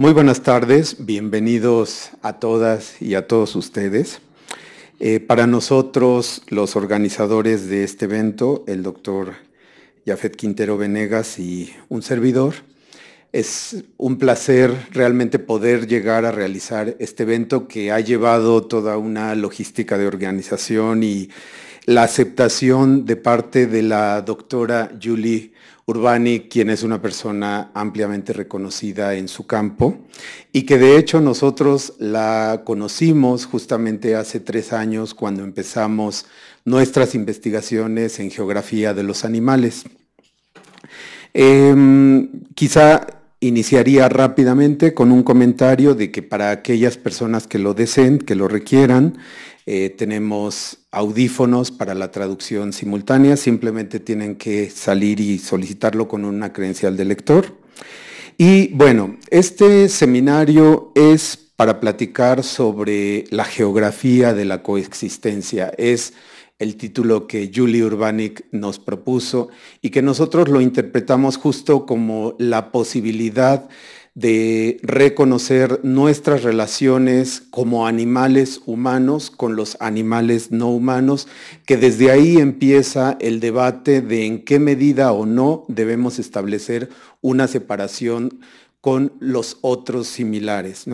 Muy buenas tardes, bienvenidos a todas y a todos ustedes. Eh, para nosotros, los organizadores de este evento, el doctor Jafet Quintero Venegas y un servidor, es un placer realmente poder llegar a realizar este evento que ha llevado toda una logística de organización y la aceptación de parte de la doctora Julie Urbani, quien es una persona ampliamente reconocida en su campo y que de hecho nosotros la conocimos justamente hace tres años cuando empezamos nuestras investigaciones en geografía de los animales. Em, quizá iniciaría rápidamente con un comentario de que para aquellas personas que lo deseen, que lo requieran, eh, tenemos audífonos para la traducción simultánea, simplemente tienen que salir y solicitarlo con una credencial de lector. Y bueno, este seminario es para platicar sobre la geografía de la coexistencia. Es el título que Julie Urbanic nos propuso y que nosotros lo interpretamos justo como la posibilidad de reconocer nuestras relaciones como animales humanos con los animales no humanos, que desde ahí empieza el debate de en qué medida o no debemos establecer una separación con los otros similares.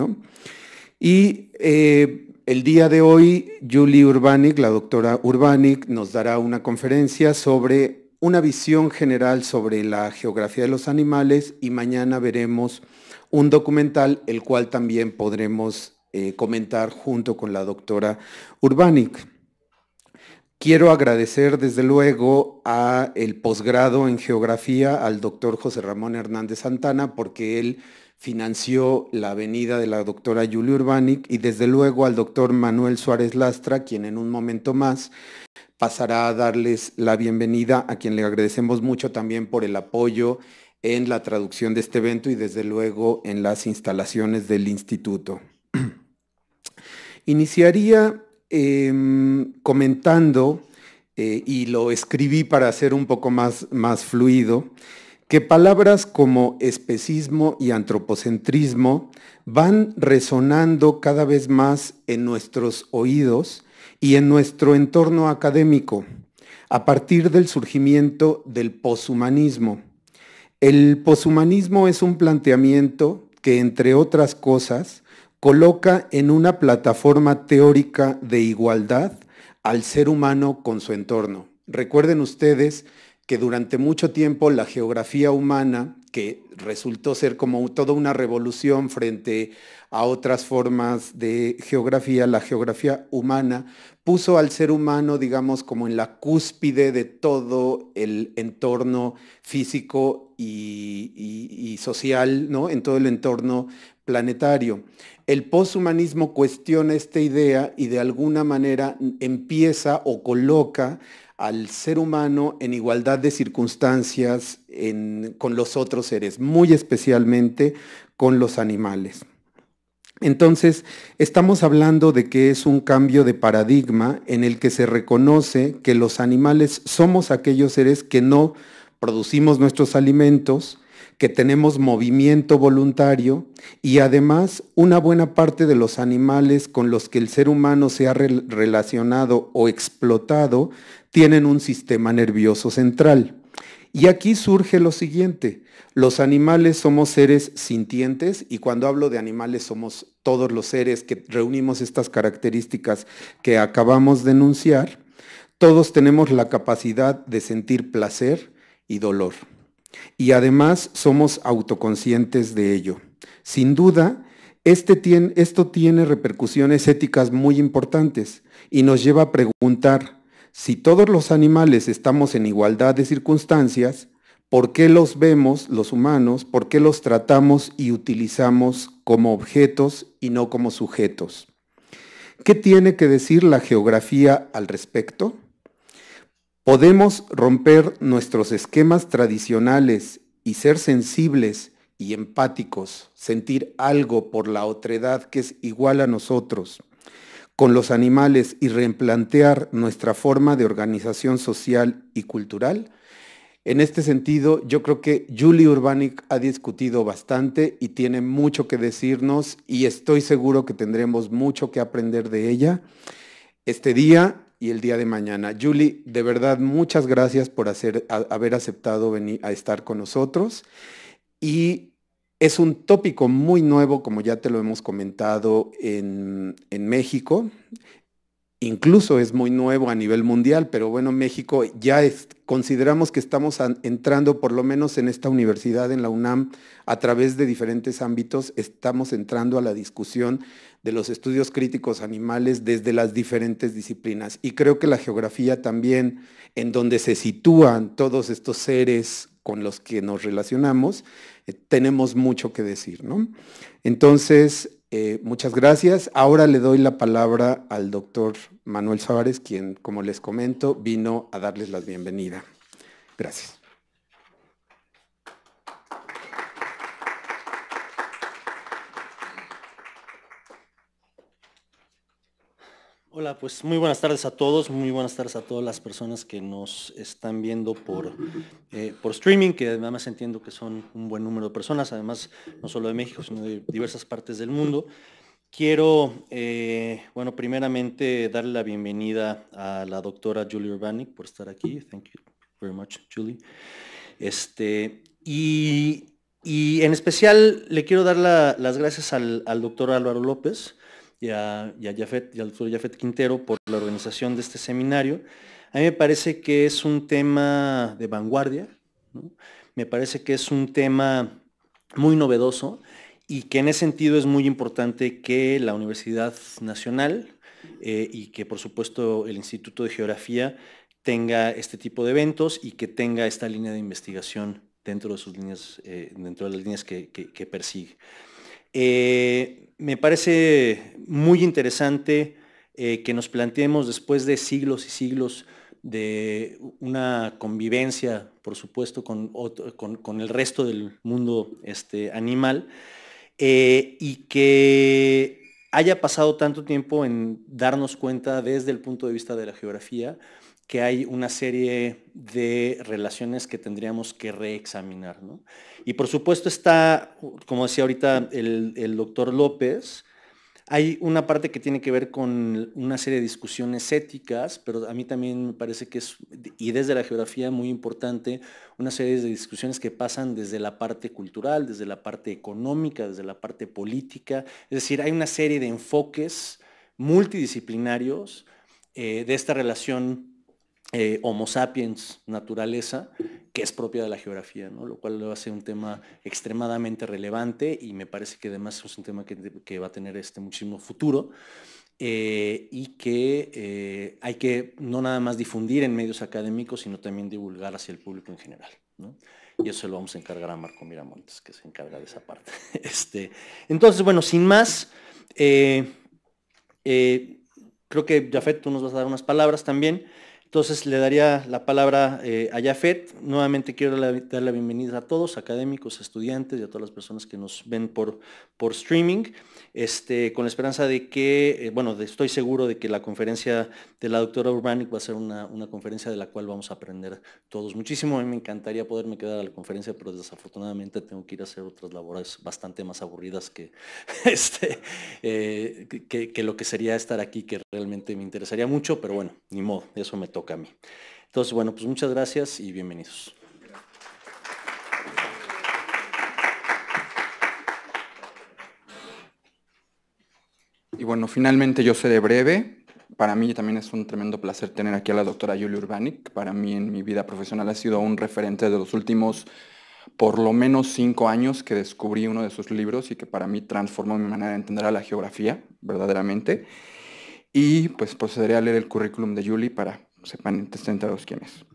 Y eh, el día de hoy, Julie Urbanic, la doctora Urbanic, nos dará una conferencia sobre una visión general sobre la geografía de los animales y mañana veremos un documental, el cual también podremos eh, comentar junto con la doctora Urbanic. Quiero agradecer desde luego a el posgrado en geografía al doctor José Ramón Hernández Santana porque él financió la venida de la doctora Julia Urbanic y desde luego al doctor Manuel Suárez Lastra, quien en un momento más pasará a darles la bienvenida, a quien le agradecemos mucho también por el apoyo en la traducción de este evento y desde luego en las instalaciones del instituto. Iniciaría em, comentando, eh, y lo escribí para hacer un poco más, más fluido, que palabras como especismo y antropocentrismo van resonando cada vez más en nuestros oídos y en nuestro entorno académico, a partir del surgimiento del poshumanismo, el poshumanismo es un planteamiento que, entre otras cosas, coloca en una plataforma teórica de igualdad al ser humano con su entorno. Recuerden ustedes que durante mucho tiempo la geografía humana, que resultó ser como toda una revolución frente a otras formas de geografía, la geografía humana puso al ser humano, digamos, como en la cúspide de todo el entorno físico y, social, ¿no? En todo el entorno planetario. El poshumanismo cuestiona esta idea y de alguna manera empieza o coloca al ser humano en igualdad de circunstancias con los otros seres, muy especialmente con los animales. Entonces, estamos hablando de que es un cambio de paradigma en el que se reconoce que los animales somos aquellos seres que no producimos nuestros alimentos, que tenemos movimiento voluntario y además una buena parte de los animales con los que el ser humano se ha relacionado o explotado tienen un sistema nervioso central. Y aquí surge lo siguiente, los animales somos seres sintientes y cuando hablo de animales somos todos los seres que reunimos estas características que acabamos de enunciar. Todos tenemos la capacidad de sentir placer y dolor. Y además somos autoconscientes de ello. Sin duda, este esto tiene repercusiones éticas muy importantes y nos lleva a preguntar si todos los animales estamos en igualdad de circunstancias, ¿Por qué los vemos, los humanos? ¿Por qué los tratamos y utilizamos como objetos y no como sujetos? ¿Qué tiene que decir la geografía al respecto? Podemos romper nuestros esquemas tradicionales y ser sensibles y empáticos, sentir algo por la otredad que es igual a nosotros, con los animales y replantear nuestra forma de organización social y cultural. En este sentido, yo creo que Julie Urbanic ha discutido bastante y tiene mucho que decirnos y estoy seguro que tendremos mucho que aprender de ella este día y el día de mañana. Julie, de verdad, muchas gracias por haber aceptado venir a estar con nosotros. Y es un tópico muy nuevo, como ya te lo hemos comentado en, en México incluso es muy nuevo a nivel mundial, pero bueno, México ya consideramos que estamos entrando, por lo menos en esta universidad, en la UNAM, a través de diferentes ámbitos, estamos entrando a la discusión de los estudios críticos animales desde las diferentes disciplinas. Y creo que la geografía también, en donde se sitúan todos estos seres con los que nos relacionamos, eh, tenemos mucho que decir. ¿no? Entonces, eh, muchas gracias. Ahora le doy la palabra al doctor Manuel Suárez, quien, como les comento, vino a darles la bienvenida. Gracias. Hola, pues muy buenas tardes a todos, muy buenas tardes a todas las personas que nos están viendo por, eh, por streaming, que además entiendo que son un buen número de personas, además no solo de México, sino de diversas partes del mundo. Quiero, eh, bueno, primeramente darle la bienvenida a la doctora Julie Urbanic por estar aquí. Thank you very much, Julie. Este, y, y en especial le quiero dar las gracias al, al doctor Álvaro López, y, a, y, y al doctor Jafet Quintero por la organización de este seminario. A mí me parece que es un tema de vanguardia, me parece que es un tema muy novedoso y que en ese sentido es muy importante que la Universidad Nacional eh, y que por supuesto el Instituto de Geografía tenga este tipo de eventos y que tenga esta línea de investigación dentro de sus líneas, eh, dentro de las líneas que, persigue. Eh, me parece muy interesante eh, que nos planteemos después de siglos y siglos de una convivencia, por supuesto, con, el resto del mundo este, animal, eh, y que haya pasado tanto tiempo en darnos cuenta desde el punto de vista de la geografía que hay una serie de relaciones que tendríamos que reexaminar. Y por supuesto está, como decía ahorita el, doctor López, hay una parte que tiene que ver con una serie de discusiones éticas, pero a mí también me parece que es, y desde la geografía muy importante, una serie de discusiones que pasan desde la parte cultural, desde la parte económica, desde la parte política. Es decir, hay una serie de enfoques multidisciplinarios eh, de esta relación eh, Homo sapiens, naturaleza, que es propia de la geografía, lo cual va a ser un tema extremadamente relevante y me parece que además es un tema que, va a tener este muchísimo futuro eh, y que eh, hay que no nada más difundir en medios académicos, sino también divulgar hacia el público en general. Y eso se lo vamos a encargar a Marco Miramontes, que se encarga de esa parte. Este, entonces, bueno, sin más, creo que Jafet, tú nos vas a dar unas palabras también. Entonces le daría la palabra eh, a Jafet. Nuevamente quiero dar la bienvenida a todos, académicos, estudiantes y a todas las personas que nos ven por, por streaming, este, con la esperanza de que, eh, bueno, estoy seguro de que la conferencia de la doctora Urbanic va a ser una, conferencia de la cual vamos a aprender todos muchísimo. A mí me encantaría poderme quedar a la conferencia, pero desafortunadamente tengo que ir a hacer otras labores bastante más aburridas que, este, eh, que lo que sería estar aquí, que realmente me interesaría mucho, pero bueno, ni modo, eso me toca a mí. Entonces, bueno, pues muchas gracias y bienvenidos. Y bueno, finalmente yo seré breve. Para mí también es un tremendo placer tener aquí a la doctora Julia Urbanic. Para mí en mi vida profesional ha sido un referente de los últimos por lo menos cinco años que descubrí uno de sus libros y que para mí transformó mi manera de entender a la geografía, verdaderamente. Y pues procederé a leer el currículum de Julie para sepan todos quién es.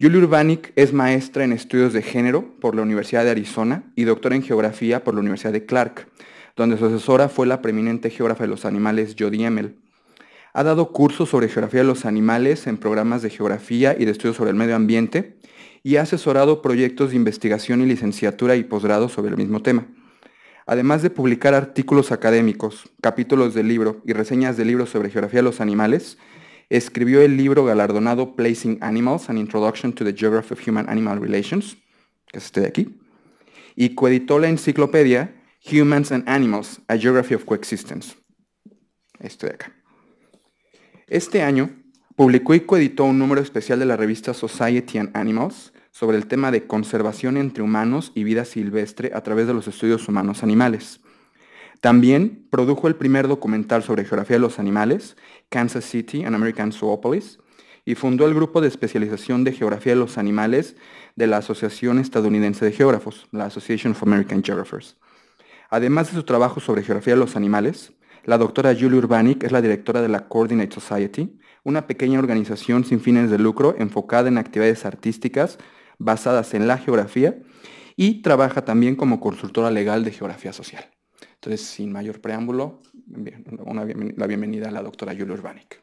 Julie Urbanic es maestra en estudios de género por la Universidad de Arizona y doctora en geografía por la Universidad de Clark, donde su asesora fue la preeminente geógrafa de los animales Jody Emel. Ha dado cursos sobre geografía de los animales en programas de geografía y de estudios sobre el medio ambiente y ha asesorado proyectos de investigación y licenciatura y posgrado sobre el mismo tema. Además de publicar artículos académicos, capítulos de libro y reseñas de libros sobre geografía de los animales, Escribió el libro galardonado Placing Animals, An Introduction to the Geography of Human-Animal Relations, que es este de aquí, y coeditó la enciclopedia Humans and Animals, A Geography of Coexistence, este de acá. Este año publicó y coeditó un número especial de la revista Society and Animals sobre el tema de conservación entre humanos y vida silvestre a través de los estudios humanos animales. También produjo el primer documental sobre geografía de los animales, Kansas City, an American Zoopolis, y fundó el grupo de especialización de geografía de los animales de la Asociación Estadounidense de Geógrafos, la Association of American Geographers. Además de su trabajo sobre geografía de los animales, la doctora Julie Urbanic es la directora de la Coordinate Society, una pequeña organización sin fines de lucro enfocada en actividades artísticas basadas en la geografía y trabaja también como consultora legal de geografía social. Entonces, sin mayor preámbulo, la bienvenida a la doctora Julie Urbanik.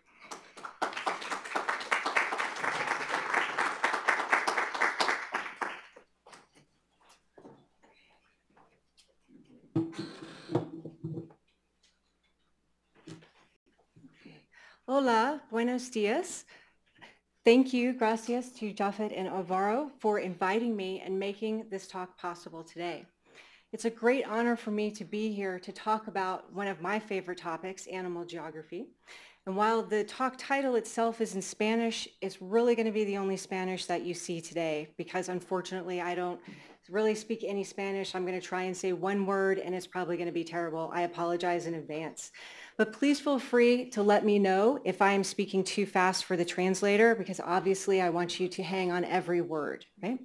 Hola, buenos dias. Thank you, gracias to Jafet and Alvaro for inviting me and making this talk possible today. It's a great honor for me to be here to talk about one of my favorite topics, animal geography. And while the talk title itself is in Spanish, it's really going to be the only Spanish that you see today because unfortunately I don't really speak any Spanish. I'm going to try and say one word and it's probably going to be terrible. I apologize in advance. But please feel free to let me know if I am speaking too fast for the translator because obviously I want you to hang on every word, right?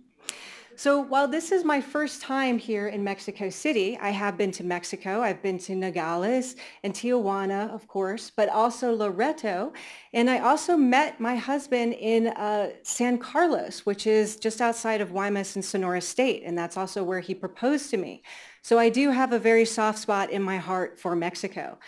So while this is my first time here in Mexico City, I have been to Mexico. I've been to Nogales and Tijuana, of course, but also Loreto. And I also met my husband in uh, San Carlos, which is just outside of Guaymas in Sonora State. And that's also where he proposed to me. So I do have a very soft spot in my heart for Mexico.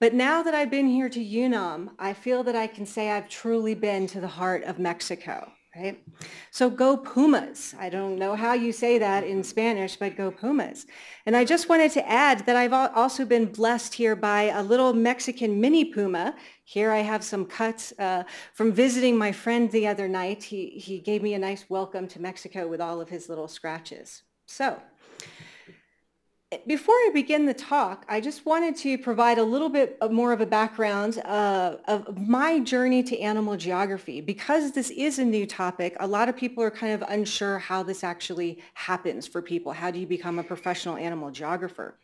But now that I've been here to UNAM, I feel that I can say I've truly been to the heart of Mexico, right? So go Pumas. I don't know how you say that in Spanish, but go Pumas. And I just wanted to add that I've also been blessed here by a little Mexican mini Puma. Here I have some cuts uh, from visiting my friend the other night. He, he gave me a nice welcome to Mexico with all of his little scratches. So before I begin the talk, I just wanted to provide a little bit more of a background uh, of my journey to animal geography. Because this is a new topic, a lot of people are kind of unsure how this actually happens for people. How do you become a professional animal geographer?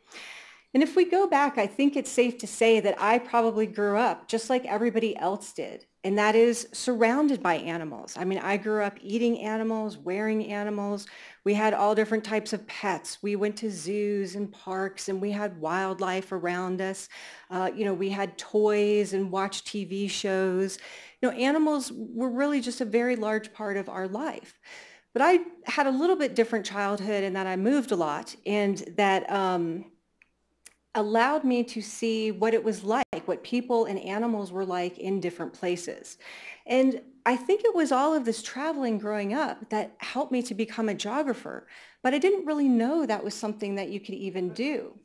And if we go back, I think it's safe to say that I probably grew up just like everybody else did and that is surrounded by animals. I mean, I grew up eating animals, wearing animals. We had all different types of pets. We went to zoos and parks, and we had wildlife around us. Uh, you know, we had toys and watched TV shows. You know, animals were really just a very large part of our life. But I had a little bit different childhood in that I moved a lot, and that um, allowed me to see what it was like, what people and animals were like in different places. And I think it was all of this traveling growing up that helped me to become a geographer, but I didn't really know that was something that you could even do.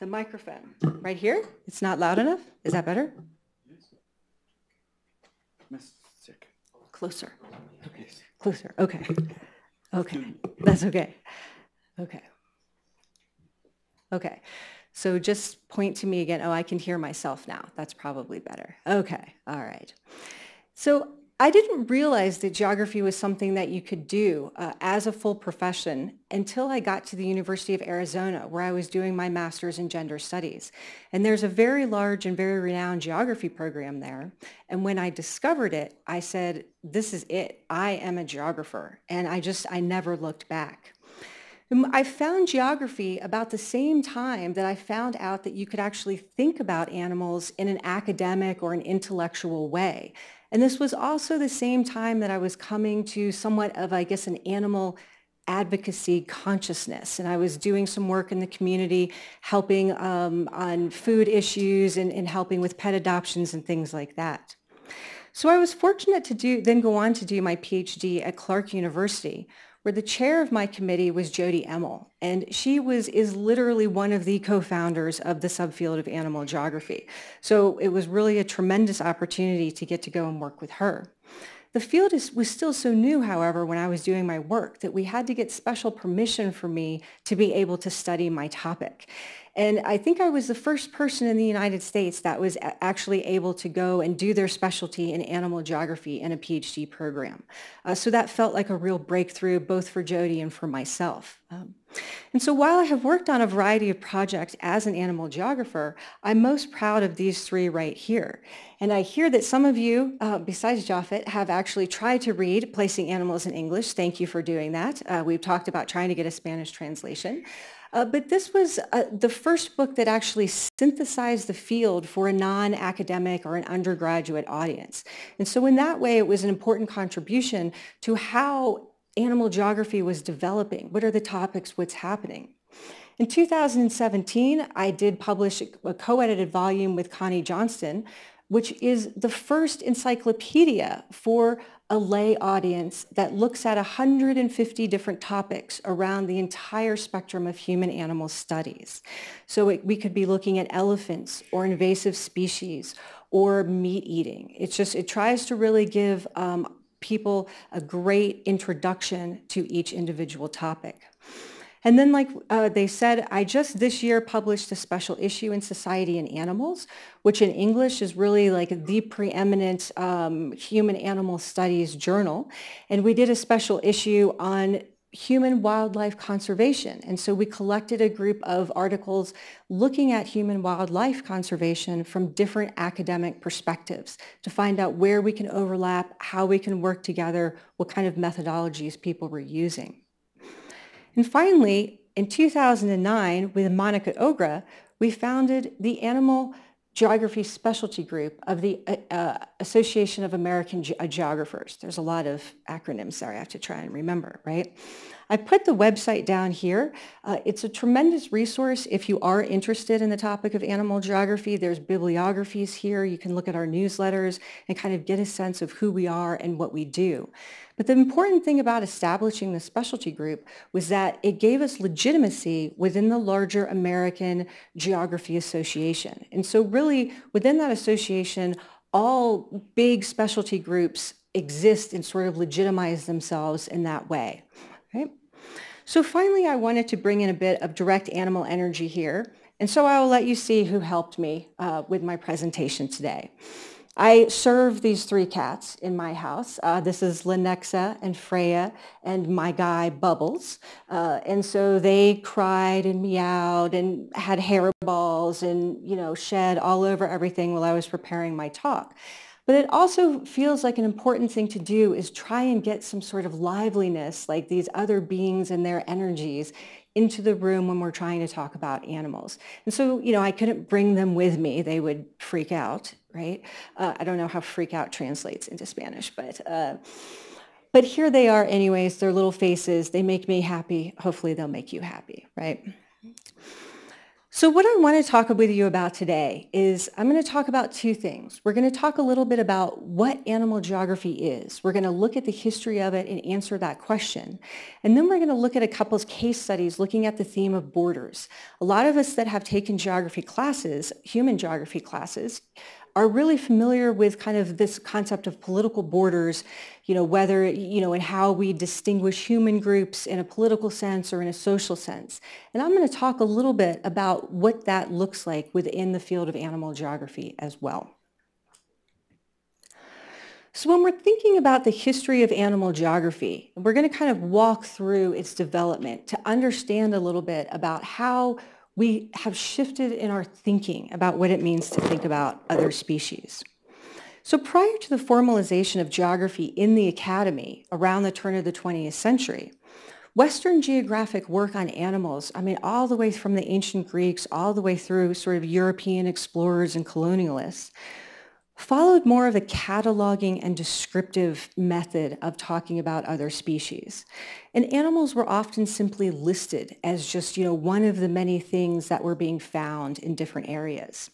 The microphone, right here? It's not loud enough? Is that better? Closer. Okay. Closer. Okay. Okay. That's okay. Okay. Okay. So just point to me again. Oh, I can hear myself now. That's probably better. Okay. All right. So I didn't realize that geography was something that you could do uh, as a full profession until I got to the University of Arizona, where I was doing my master's in gender studies. And there's a very large and very renowned geography program there. And when I discovered it, I said, this is it. I am a geographer. And I just, I never looked back. I found geography about the same time that I found out that you could actually think about animals in an academic or an intellectual way. And this was also the same time that I was coming to somewhat of, I guess, an animal advocacy consciousness. And I was doing some work in the community, helping um, on food issues and, and helping with pet adoptions and things like that. So I was fortunate to do, then go on to do my PhD at Clark University, where the chair of my committee was Jody Emel, and she was is literally one of the co-founders of the subfield of animal geography. So it was really a tremendous opportunity to get to go and work with her. The field is, was still so new, however, when I was doing my work that we had to get special permission for me to be able to study my topic. And I think I was the first person in the United States that was actually able to go and do their specialty in animal geography in a PhD program. Uh, so that felt like a real breakthrough both for Jody and for myself. Um, and so while I have worked on a variety of projects as an animal geographer, I'm most proud of these three right here. And I hear that some of you, uh, besides Jafet, have actually tried to read Placing Animals in English. Thank you for doing that. Uh, we've talked about trying to get a Spanish translation. Uh, but this was uh, the first book that actually synthesized the field for a non-academic or an undergraduate audience. And so in that way, it was an important contribution to how animal geography was developing. What are the topics? What's happening? In 2017, I did publish a co-edited volume with Connie Johnston, which is the first encyclopedia for a lay audience that looks at 150 different topics around the entire spectrum of human animal studies. So it, we could be looking at elephants or invasive species or meat eating. It's just, it tries to really give um, people a great introduction to each individual topic. And then like uh, they said, I just this year published a special issue in Society and Animals, which in English is really like the preeminent um, human animal studies journal. And we did a special issue on human wildlife conservation. And so we collected a group of articles looking at human wildlife conservation from different academic perspectives to find out where we can overlap, how we can work together, what kind of methodologies people were using. And finally, in 2009, with Monica Ogra, we founded the Animal Geography Specialty Group of the uh, uh, Association of American Ge uh, Geographers. There's a lot of acronyms there I have to try and remember, right? I put the website down here. Uh, it's a tremendous resource if you are interested in the topic of animal geography. There's bibliographies here. You can look at our newsletters and kind of get a sense of who we are and what we do. But the important thing about establishing the specialty group was that it gave us legitimacy within the larger American Geography Association. And so really within that association, all big specialty groups exist and sort of legitimize themselves in that way. Right? So finally, I wanted to bring in a bit of direct animal energy here. And so I will let you see who helped me uh, with my presentation today. I serve these three cats in my house. Uh, this is Lenexa and Freya and my guy Bubbles. Uh, and so they cried and meowed and had hairballs and, you know, shed all over everything while I was preparing my talk. But it also feels like an important thing to do is try and get some sort of liveliness, like these other beings and their energies into the room when we're trying to talk about animals. And so, you know, I couldn't bring them with me. They would freak out, right? Uh, I don't know how freak out translates into Spanish, but, uh, but here they are anyways, their little faces. They make me happy. Hopefully they'll make you happy, right? So what I want to talk with you about today is I'm going to talk about two things. We're going to talk a little bit about what animal geography is. We're going to look at the history of it and answer that question. And then we're going to look at a couple of case studies looking at the theme of borders. A lot of us that have taken geography classes, human geography classes, are really familiar with kind of this concept of political borders, you know, whether, you know, and how we distinguish human groups in a political sense or in a social sense. And I'm going to talk a little bit about what that looks like within the field of animal geography as well. So when we're thinking about the history of animal geography, we're going to kind of walk through its development to understand a little bit about how we have shifted in our thinking about what it means to think about other species. So prior to the formalization of geography in the academy around the turn of the 20th century, Western geographic work on animals, I mean, all the way from the ancient Greeks, all the way through sort of European explorers and colonialists, followed more of a cataloging and descriptive method of talking about other species. And animals were often simply listed as just, you know, one of the many things that were being found in different areas.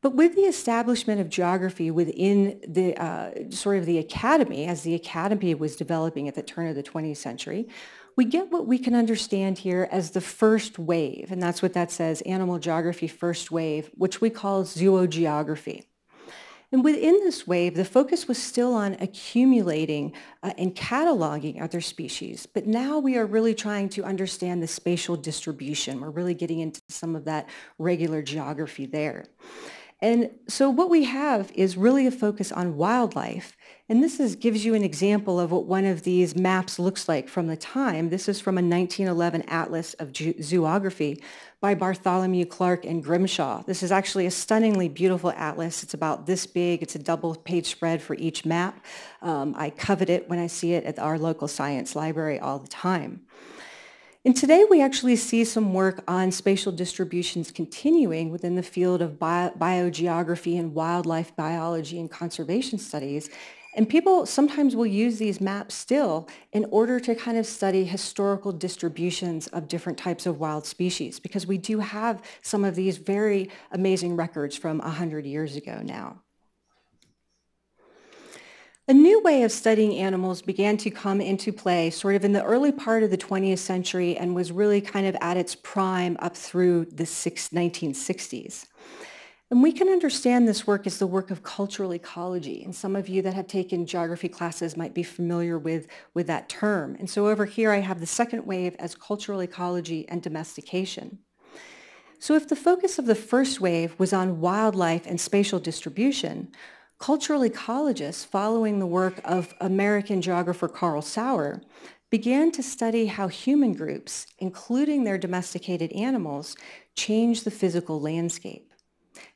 But with the establishment of geography within the uh, sort of the academy, as the academy was developing at the turn of the 20th century, we get what we can understand here as the first wave, and that's what that says, animal geography first wave, which we call zoogeography. And within this wave, the focus was still on accumulating uh, and cataloging other species. But now we are really trying to understand the spatial distribution. We're really getting into some of that regular geography there. And so what we have is really a focus on wildlife. And this is, gives you an example of what one of these maps looks like from the time. This is from a 1911 Atlas of Zoogeography by Bartholomew Clarke and Grimshaw. This is actually a stunningly beautiful atlas. It's about this big. It's a double page spread for each map. Um, I covet it when I see it at our local science library all the time. And today we actually see some work on spatial distributions continuing within the field of bio biogeography and wildlife biology and conservation studies. And people sometimes will use these maps still in order to kind of study historical distributions of different types of wild species, because we do have some of these very amazing records from 100 years ago now. A new way of studying animals began to come into play sort of in the early part of the 20th century and was really kind of at its prime up through the 1960s. And we can understand this work as the work of cultural ecology. And some of you that have taken geography classes might be familiar with, with that term. And so over here I have the second wave as cultural ecology and domestication. So if the focus of the first wave was on wildlife and spatial distribution, cultural ecologists, following the work of American geographer Carl Sauer, began to study how human groups, including their domesticated animals, change the physical landscape.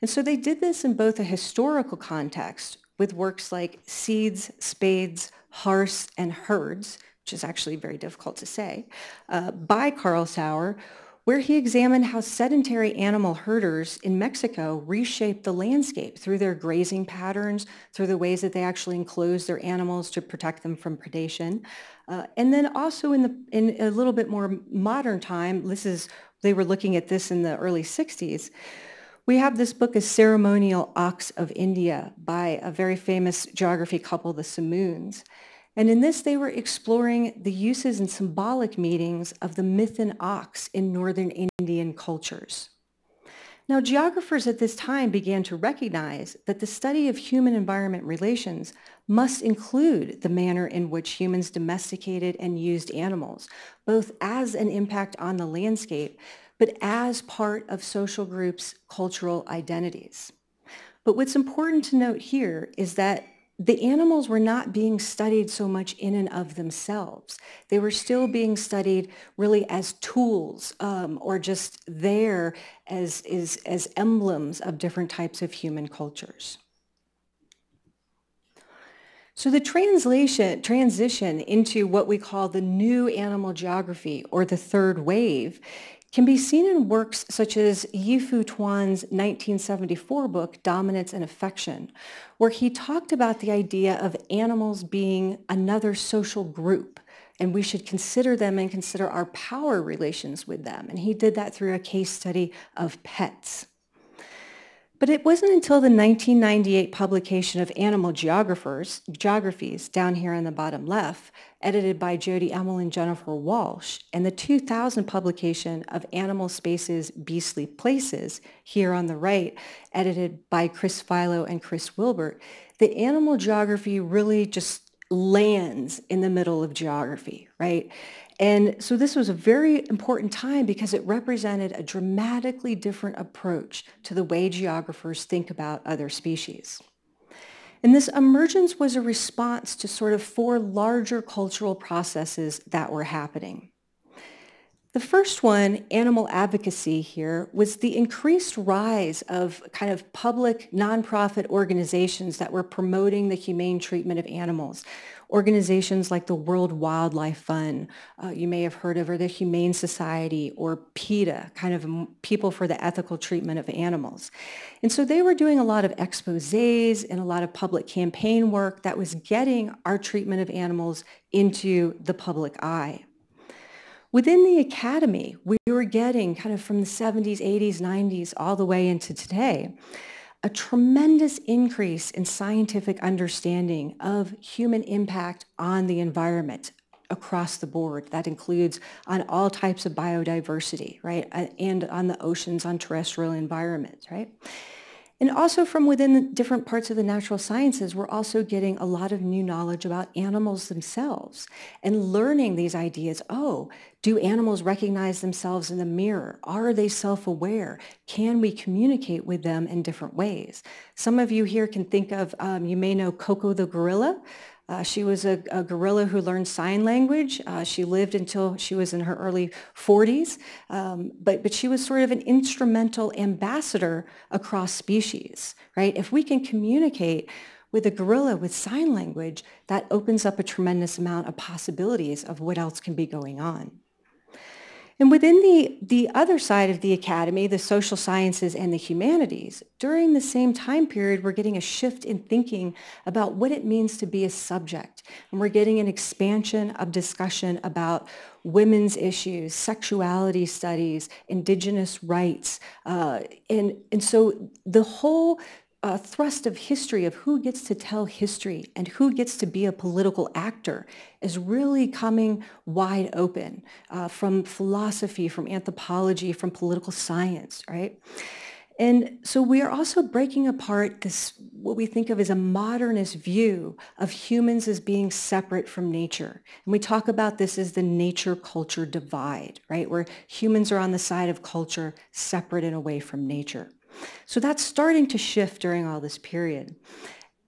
And so they did this in both a historical context with works like Seeds, Spades, Hearths, and Herds, which is actually very difficult to say, uh, by Carl Sauer, where he examined how sedentary animal herders in Mexico reshaped the landscape through their grazing patterns, through the ways that they actually enclosed their animals to protect them from predation. Uh, and then also in, the, in a little bit more modern time, this is, they were looking at this in the early 60s, we have this book, A Ceremonial Ox of India, by a very famous geography couple, the Simoons. And in this, they were exploring the uses and symbolic meanings of the mithan ox in northern Indian cultures. Now, geographers at this time began to recognize that the study of human-environment relations must include the manner in which humans domesticated and used animals, both as an impact on the landscape, but as part of social groups' cultural identities. But what's important to note here is that the animals were not being studied so much in and of themselves. They were still being studied really as tools um, or just there as, as, as emblems of different types of human cultures. So the translation, transition into what we call the new animal geography or the third wave can be seen in works such as Yi-Fu Tuan's 1974 book, Dominance and Affection, where he talked about the idea of animals being another social group and we should consider them and consider our power relations with them. And he did that through a case study of pets. But it wasn't until the 1998 publication of Animal Geographers, Geographies, down here on the bottom left, edited by Jody Emel and Jennifer Wolch, and the 2000 publication of Animal Spaces, Beastly Places, here on the right, edited by Chris Philo and Chris Wilbert, the animal geography really just lands in the middle of geography, right? And so this was a very important time because it represented a dramatically different approach to the way geographers think about other species. And this emergence was a response to sort of four larger cultural processes that were happening. The first one, animal advocacy here, was the increased rise of kind of public nonprofit organizations that were promoting the humane treatment of animals. Organizations like the World Wildlife Fund, uh, you may have heard of, or the Humane Society, or PETA, kind of People for the Ethical Treatment of Animals. And so they were doing a lot of exposés and a lot of public campaign work that was getting our treatment of animals into the public eye. Within the academy, we were getting kind of from the 70s, 80s, 90s, all the way into today, a tremendous increase in scientific understanding of human impact on the environment across the board. That includes on all types of biodiversity, right? And on the oceans, on terrestrial environments, right? And also from within the different parts of the natural sciences, we're also getting a lot of new knowledge about animals themselves and learning these ideas. Oh, do animals recognize themselves in the mirror? Are they self-aware? Can we communicate with them in different ways? Some of you here can think of, um, you may know Coco the gorilla. Uh, she was a, a, gorilla who learned sign language. Uh, she lived until she was in her early 40s, um, but, but she was sort of an instrumental ambassador across species, right? If we can communicate with a gorilla with sign language, that opens up a tremendous amount of possibilities of what else can be going on. And within the, the other side of the academy, the social sciences and the humanities, during the same time period, we're getting a shift in thinking about what it means to be a subject. And we're getting an expansion of discussion about women's issues, sexuality studies, indigenous rights. Uh, and, and so the whole uh, thrust of history of who gets to tell history and who gets to be a political actor is really coming wide open uh, from philosophy, from anthropology, from political science, right? And so we are also breaking apart this, what we think of as a modernist view of humans as being separate from nature. And we talk about this as the nature-culture divide, right? Where humans are on the side of culture, separate and away from nature. So that's starting to shift during all this period.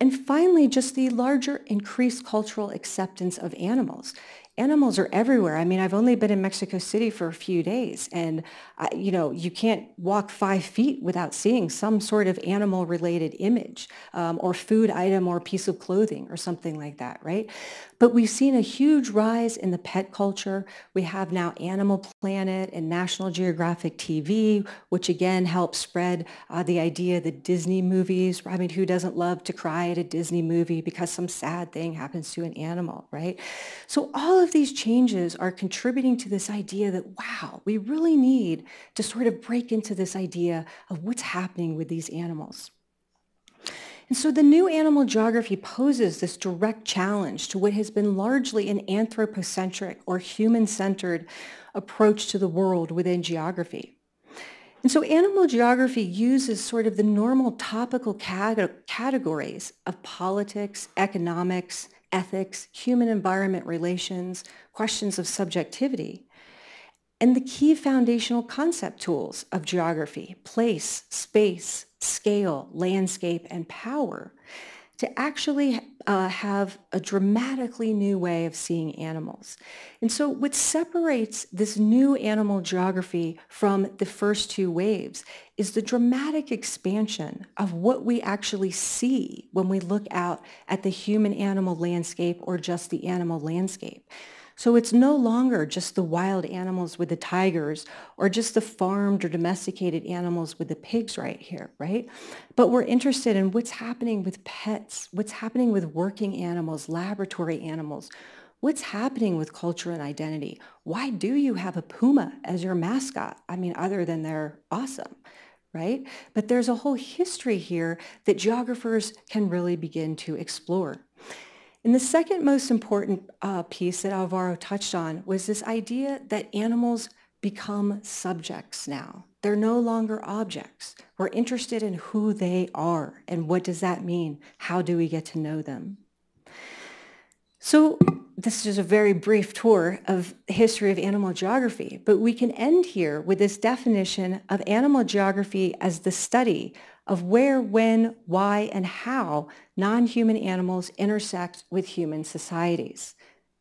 And finally, just the larger increased cultural acceptance of animals animals are everywhere. I mean, I've only been in Mexico City for a few days and, I, you know, you can't walk five feet without seeing some sort of animal related image um, or food item or piece of clothing or something like that, right? But we've seen a huge rise in the pet culture. We have now Animal Planet and National Geographic TV, which again helps spread uh, the idea that Disney movies, I mean, who doesn't love to cry at a Disney movie because some sad thing happens to an animal, right? So all of these changes are contributing to this idea that, wow, we really need to sort of break into this idea of what's happening with these animals. And so the new animal geography poses this direct challenge to what has been largely an anthropocentric or human-centered approach to the world within geography. And so animal geography uses sort of the normal topical categories of politics, economics, ethics, human environment relations, questions of subjectivity, and the key foundational concept tools of geography, place, space, scale, landscape, and power to actually uh, have a dramatically new way of seeing animals. And so what separates this new animal geography from the first two waves is the dramatic expansion of what we actually see when we look out at the human-animal landscape or just the animal landscape. So it's no longer just the wild animals with the tigers or just the farmed or domesticated animals with the pigs right here, right? But we're interested in what's happening with pets, what's happening with working animals, laboratory animals, what's happening with culture and identity? Why do you have a puma as your mascot? I mean, other than they're awesome, right? But there's a whole history here that geographers can really begin to explore. And the second most important uh, piece that Alvaro touched on was this idea that animals become subjects now. They're no longer objects. We're interested in who they are and what does that mean? How do we get to know them? So this is a very brief tour of history of animal geography, but we can end here with this definition of animal geography as the study of where, when, why, and how non-human animals intersect with human societies.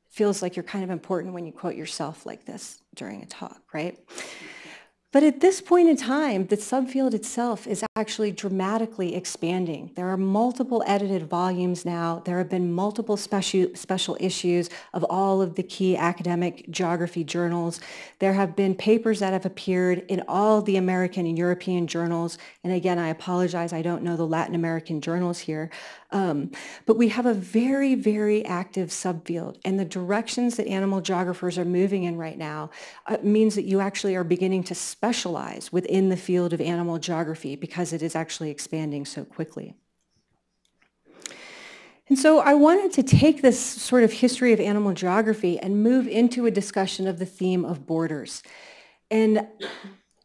Feels like you're kind of important when you quote yourself like this during a talk, right? But at this point in time, the subfield itself is actually dramatically expanding. There are multiple edited volumes now. There have been multiple special, special issues of all of the key academic geography journals. There have been papers that have appeared in all the American and European journals. And again, I apologize, I don't know the Latin American journals here. Um, but we have a very, very active subfield. And the directions that animal geographers are moving in right now uh, means that you actually are beginning to specialize within the field of animal geography because because it is actually expanding so quickly. And so I wanted to take this sort of history of animal geography and move into a discussion of the theme of borders. And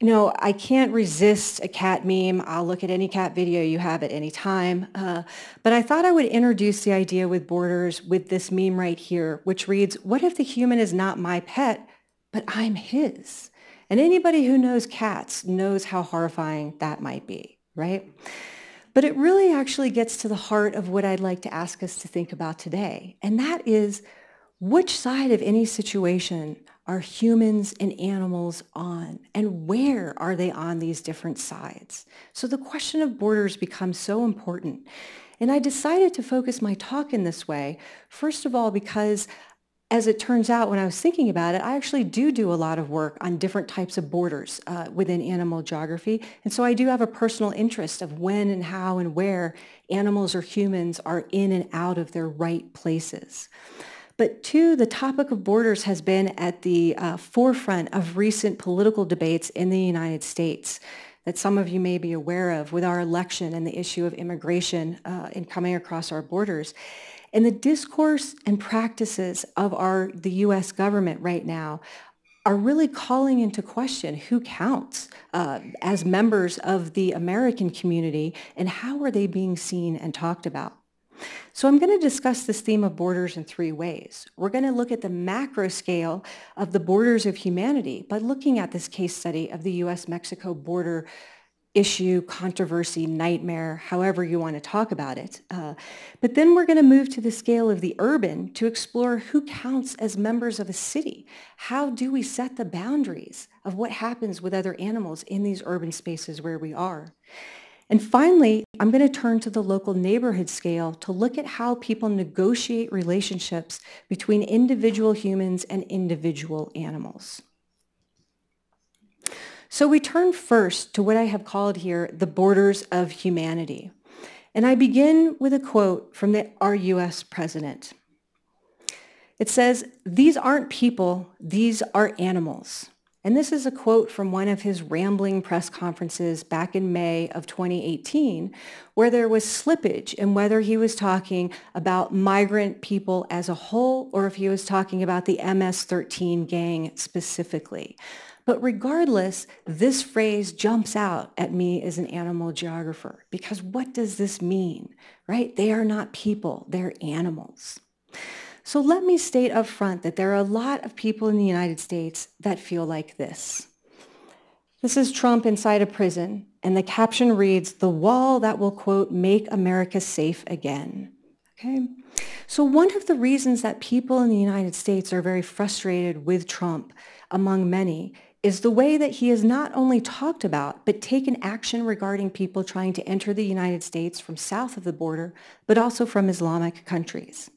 you know, I can't resist a cat meme. I'll look at any cat video you have at any time. Uh, but I thought I would introduce the idea with borders with this meme right here, which reads, what if the human is not my pet, but I'm his? And anybody who knows cats knows how horrifying that might be, right? But it really actually gets to the heart of what I'd like to ask us to think about today. And that is, which side of any situation are humans and animals on? And where are they on these different sides? So the question of borders becomes so important. And I decided to focus my talk in this way, first of all, because as it turns out, when I was thinking about it, I actually do do a lot of work on different types of borders uh, within animal geography. And so I do have a personal interest of when and how and where animals or humans are in and out of their right places. But two, the topic of borders has been at the uh, forefront of recent political debates in the United States that some of you may be aware of with our election and the issue of immigration uh, in coming across our borders. And the discourse and practices of our, the US government right now are really calling into question who counts uh, as members of the American community and how are they being seen and talked about. So I'm going to discuss this theme of borders in three ways. We're going to look at the macro scale of the borders of humanity by looking at this case study of the US-Mexico border issue, controversy, nightmare, however you want to talk about it. Uh, but then we're going to move to the scale of the urban to explore who counts as members of a city. How do we set the boundaries of what happens with other animals in these urban spaces where we are? And finally, I'm going to turn to the local neighborhood scale to look at how people negotiate relationships between individual humans and individual animals. So we turn first to what I have called here the borders of humanity. And I begin with a quote from the, our US president. It says, these aren't people, these are animals. And this is a quote from one of his rambling press conferences back in May of 2018, where there was slippage in whether he was talking about migrant people as a whole or if he was talking about the MS-13 gang specifically. But regardless, this phrase jumps out at me as an animal geographer because what does this mean, right? They are not people, they're animals. So let me state up front that there are a lot of people in the United States that feel like this. This is Trump inside a prison, and the caption reads, the wall that will, quote, make America safe again. Okay? So one of the reasons that people in the United States are very frustrated with Trump, among many, is the way that he has not only talked about, but taken action regarding people trying to enter the United States from south of the border, but also from Islamic countries.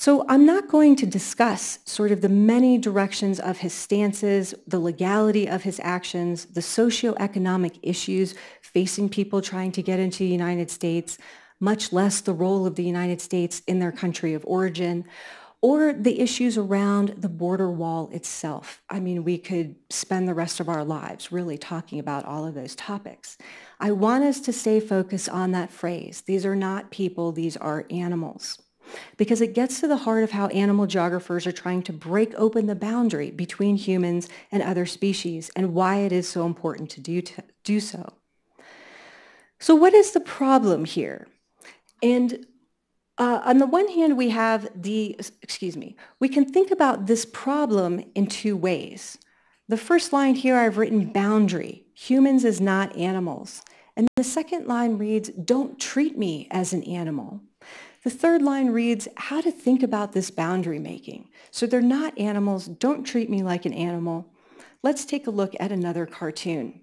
So I'm not going to discuss sort of the many directions of his stances, the legality of his actions, the socioeconomic issues facing people trying to get into the United States, much less the role of the United States in their country of origin, or the issues around the border wall itself. I mean, we could spend the rest of our lives really talking about all of those topics. I want us to stay focused on that phrase. These are not people, these are animals because it gets to the heart of how animal geographers are trying to break open the boundary between humans and other species and why it is so important to do, to do so. So what is the problem here? And uh, on the one hand, we have the, excuse me, we can think about this problem in two ways. The first line here I've written boundary, humans is not animals. And the second line reads, don't treat me as an animal. The third line reads, how to think about this boundary making. So they're not animals, don't treat me like an animal. Let's take a look at another cartoon.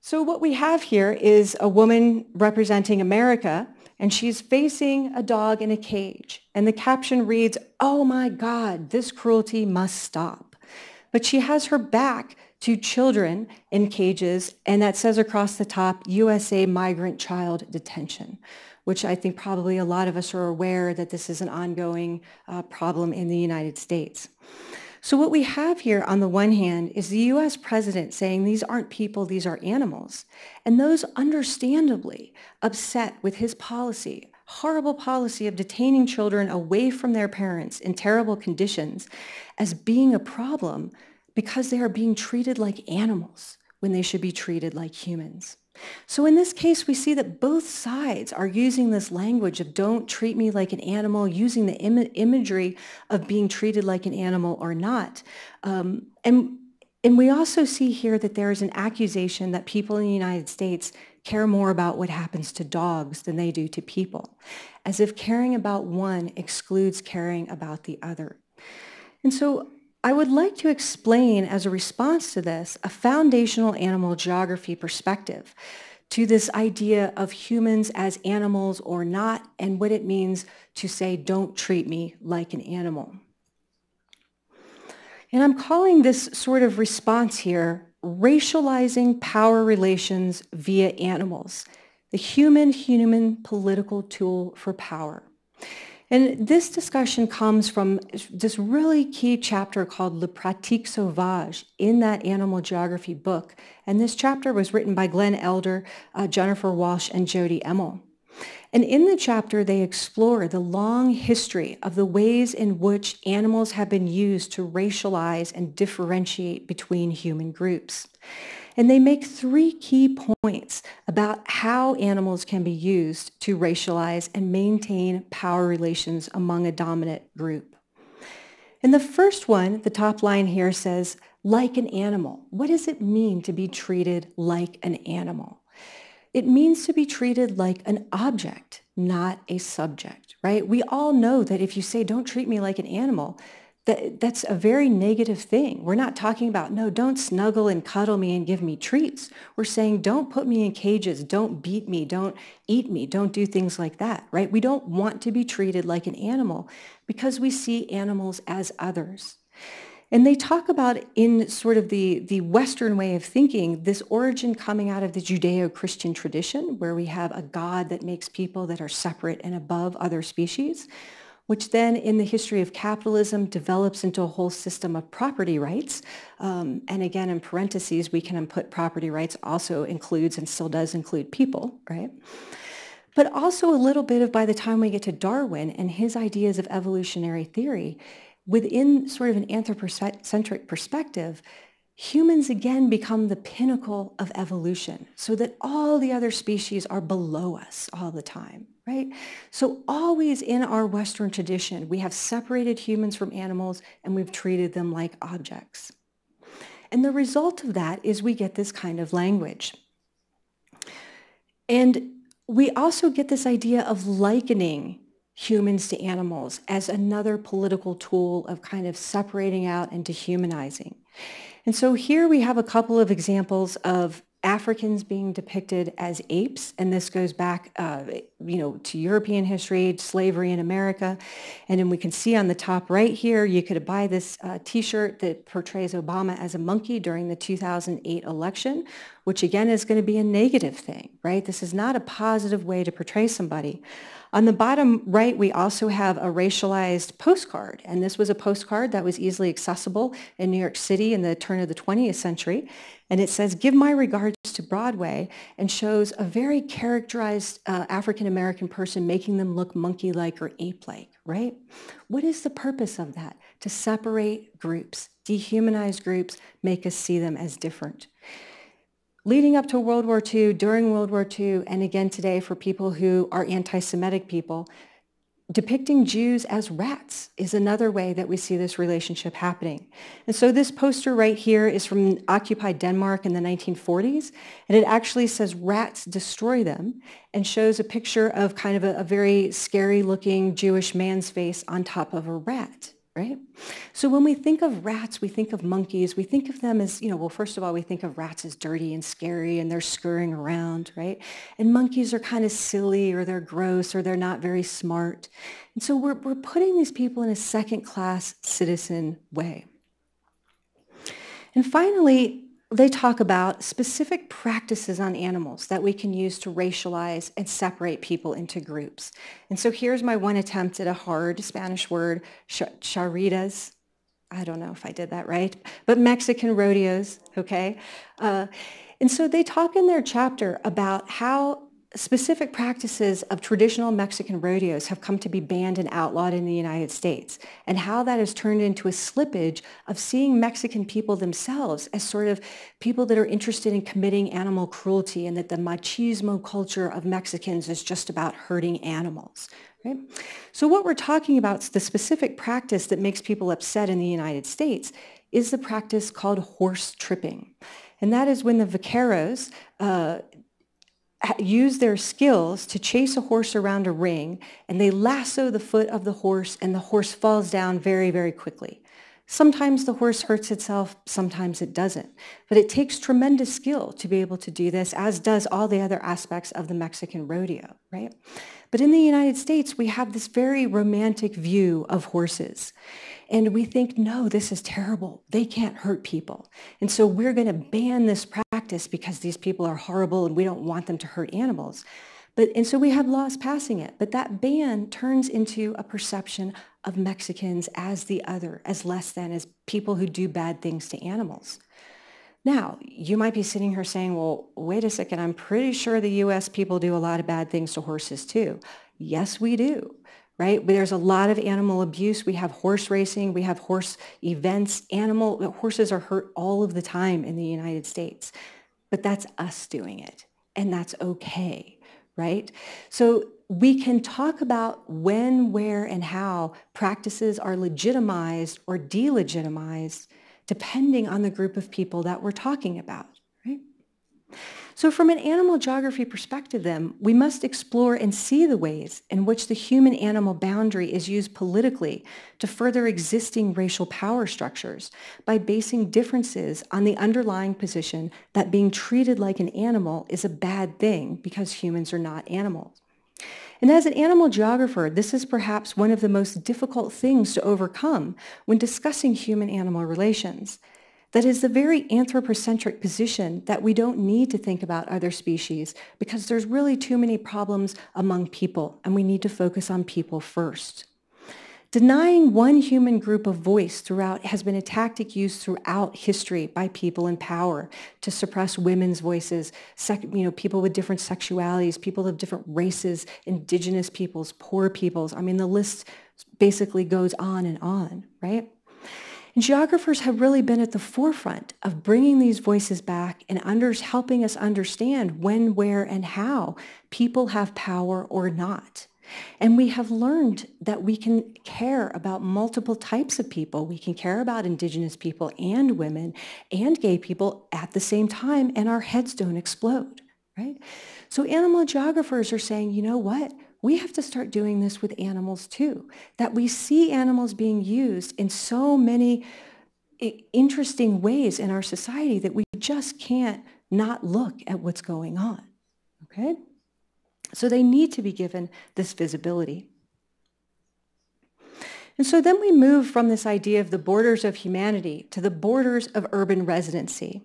So what we have here is a woman representing America, and she's facing a dog in a cage. And the caption reads, oh my God, this cruelty must stop. But she has her back to children in cages, and that says across the top, USA migrant child detention which I think probably a lot of us are aware that this is an ongoing uh, problem in the United States. So what we have here on the one hand is the US president saying these aren't people, these are animals. And those understandably upset with his policy, horrible policy of detaining children away from their parents in terrible conditions as being a problem because they are being treated like animals when they should be treated like humans. So in this case, we see that both sides are using this language of don't treat me like an animal, using the Im imagery of being treated like an animal or not. Um, and, and we also see here that there is an accusation that people in the United States care more about what happens to dogs than they do to people, as if caring about one excludes caring about the other. And so I would like to explain as a response to this a foundational animal geography perspective to this idea of humans as animals or not and what it means to say don't treat me like an animal. And I'm calling this sort of response here racializing power relations via animals, the human-human political tool for power. And this discussion comes from this really key chapter called La Pratique Sauvage in that animal geography book. And this chapter was written by Glenn Elder, uh, Jennifer Wolch, and Jody Emel. And in the chapter, they explore the long history of the ways in which animals have been used to racialize and differentiate between human groups. And they make three key points about how animals can be used to racialize and maintain power relations among a dominant group. And the first one, the top line here says, like an animal. What does it mean to be treated like an animal? It means to be treated like an object, not a subject, right? We all know that if you say, don't treat me like an animal, that, that's a very negative thing. We're not talking about, no, don't snuggle and cuddle me and give me treats. We're saying, don't put me in cages, don't beat me, don't eat me, don't do things like that, right? We don't want to be treated like an animal because we see animals as others. And they talk about in sort of the, the Western way of thinking, this origin coming out of the Judeo-Christian tradition, where we have a God that makes people that are separate and above other species which then in the history of capitalism develops into a whole system of property rights. Um, and again, in parentheses, we can put property rights also includes and still does include people, right? But also a little bit of by the time we get to Darwin and his ideas of evolutionary theory, within sort of an anthropocentric perspective, humans again become the pinnacle of evolution so that all the other species are below us all the time right? So always in our Western tradition, we have separated humans from animals and we've treated them like objects. And the result of that is we get this kind of language. And we also get this idea of likening humans to animals as another political tool of kind of separating out and dehumanizing. And so here we have a couple of examples of Africans being depicted as apes, and this goes back, uh, you know, to European history, slavery in America, and then we can see on the top right here, you could buy this uh, T-shirt that portrays Obama as a monkey during the 2008 election, which again is going to be a negative thing, right? This is not a positive way to portray somebody. On the bottom right, we also have a racialized postcard, and this was a postcard that was easily accessible in New York City in the turn of the 20th century. And it says, give my regards to Broadway, and shows a very characterized uh, African-American person making them look monkey-like or ape-like, right? What is the purpose of that? To separate groups, dehumanize groups, make us see them as different leading up to World War II, during World War II, and again today for people who are anti-Semitic people, depicting Jews as rats is another way that we see this relationship happening. And so this poster right here is from occupied Denmark in the 1940s, and it actually says rats destroy them and shows a picture of kind of a, a very scary looking Jewish man's face on top of a rat right? So when we think of rats, we think of monkeys, we think of them as, you know, well, first of all, we think of rats as dirty and scary and they're scurrying around, right? And monkeys are kind of silly or they're gross or they're not very smart. And so we're, we're putting these people in a second class citizen way. And finally, they talk about specific practices on animals that we can use to racialize and separate people into groups. And so here's my one attempt at a hard Spanish word, charreadas. I don't know if I did that right, but Mexican rodeos, okay? Uh, and so they talk in their chapter about how specific practices of traditional Mexican rodeos have come to be banned and outlawed in the United States, and how that has turned into a slippage of seeing Mexican people themselves as sort of people that are interested in committing animal cruelty, and that the machismo culture of Mexicans is just about hurting animals. Right? So what we're talking about, the specific practice that makes people upset in the United States, is the practice called horse tripping. And that is when the vaqueros uh, use their skills to chase a horse around a ring and they lasso the foot of the horse and the horse falls down very, very quickly. Sometimes the horse hurts itself, sometimes it doesn't. But it takes tremendous skill to be able to do this, as does all the other aspects of the Mexican rodeo, right? But in the United States, we have this very romantic view of horses. And we think, no, this is terrible. They can't hurt people. And so we're going to ban this practice because these people are horrible and we don't want them to hurt animals. But, and so we have laws passing it. But that ban turns into a perception of Mexicans as the other, as less than, as people who do bad things to animals. Now, you might be sitting here saying, well, wait a second, I'm pretty sure the US people do a lot of bad things to horses too. Yes, we do right? There's a lot of animal abuse. We have horse racing. We have horse events. Animal horses are hurt all of the time in the United States, but that's us doing it, and that's okay, right? So we can talk about when, where, and how practices are legitimized or delegitimized depending on the group of people that we're talking about, right? So from an animal geography perspective then, we must explore and see the ways in which the human-animal boundary is used politically to further existing racial power structures by basing differences on the underlying position that being treated like an animal is a bad thing because humans are not animals. And as an animal geographer, this is perhaps one of the most difficult things to overcome when discussing human-animal relations. That is the very anthropocentric position that we don't need to think about other species because there's really too many problems among people and we need to focus on people first. Denying one human group of voice throughout has been a tactic used throughout history by people in power to suppress women's voices, you know, people with different sexualities, people of different races, indigenous peoples, poor peoples. I mean, the list basically goes on and on, right? And geographers have really been at the forefront of bringing these voices back and under, helping us understand when, where, and how people have power or not. And we have learned that we can care about multiple types of people. We can care about indigenous people and women and gay people at the same time, and our heads don't explode, right? So animal geographers are saying, you know what? We have to start doing this with animals too. That we see animals being used in so many eh, interesting ways in our society that we just can't not look at what's going on. Okay? So they need to be given this visibility. And so then we move from this idea of the borders of humanity to the borders of urban residency.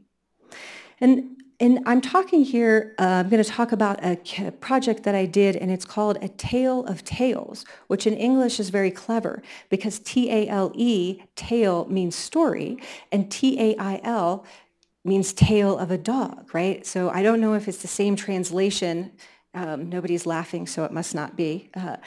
And and I'm talking here, uh, I'm going to talk about a project that I did, and it's called A Tale of Tales, which in English is very clever because T-A-L-E, tale means story, and T-A-I-L means tail of a dog, right? So I don't know if it's the same translation um, nobody's laughing, so it must not be, uh,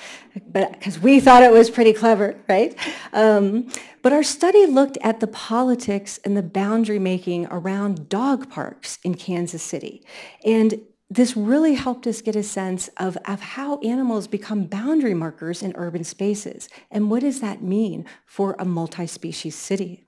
but because we thought it was pretty clever, right? Um, but our study looked at the politics and the boundary making around dog parks in Kansas City. And this really helped us get a sense of, of how animals become boundary markers in urban spaces. And what does that mean for a multi-species city?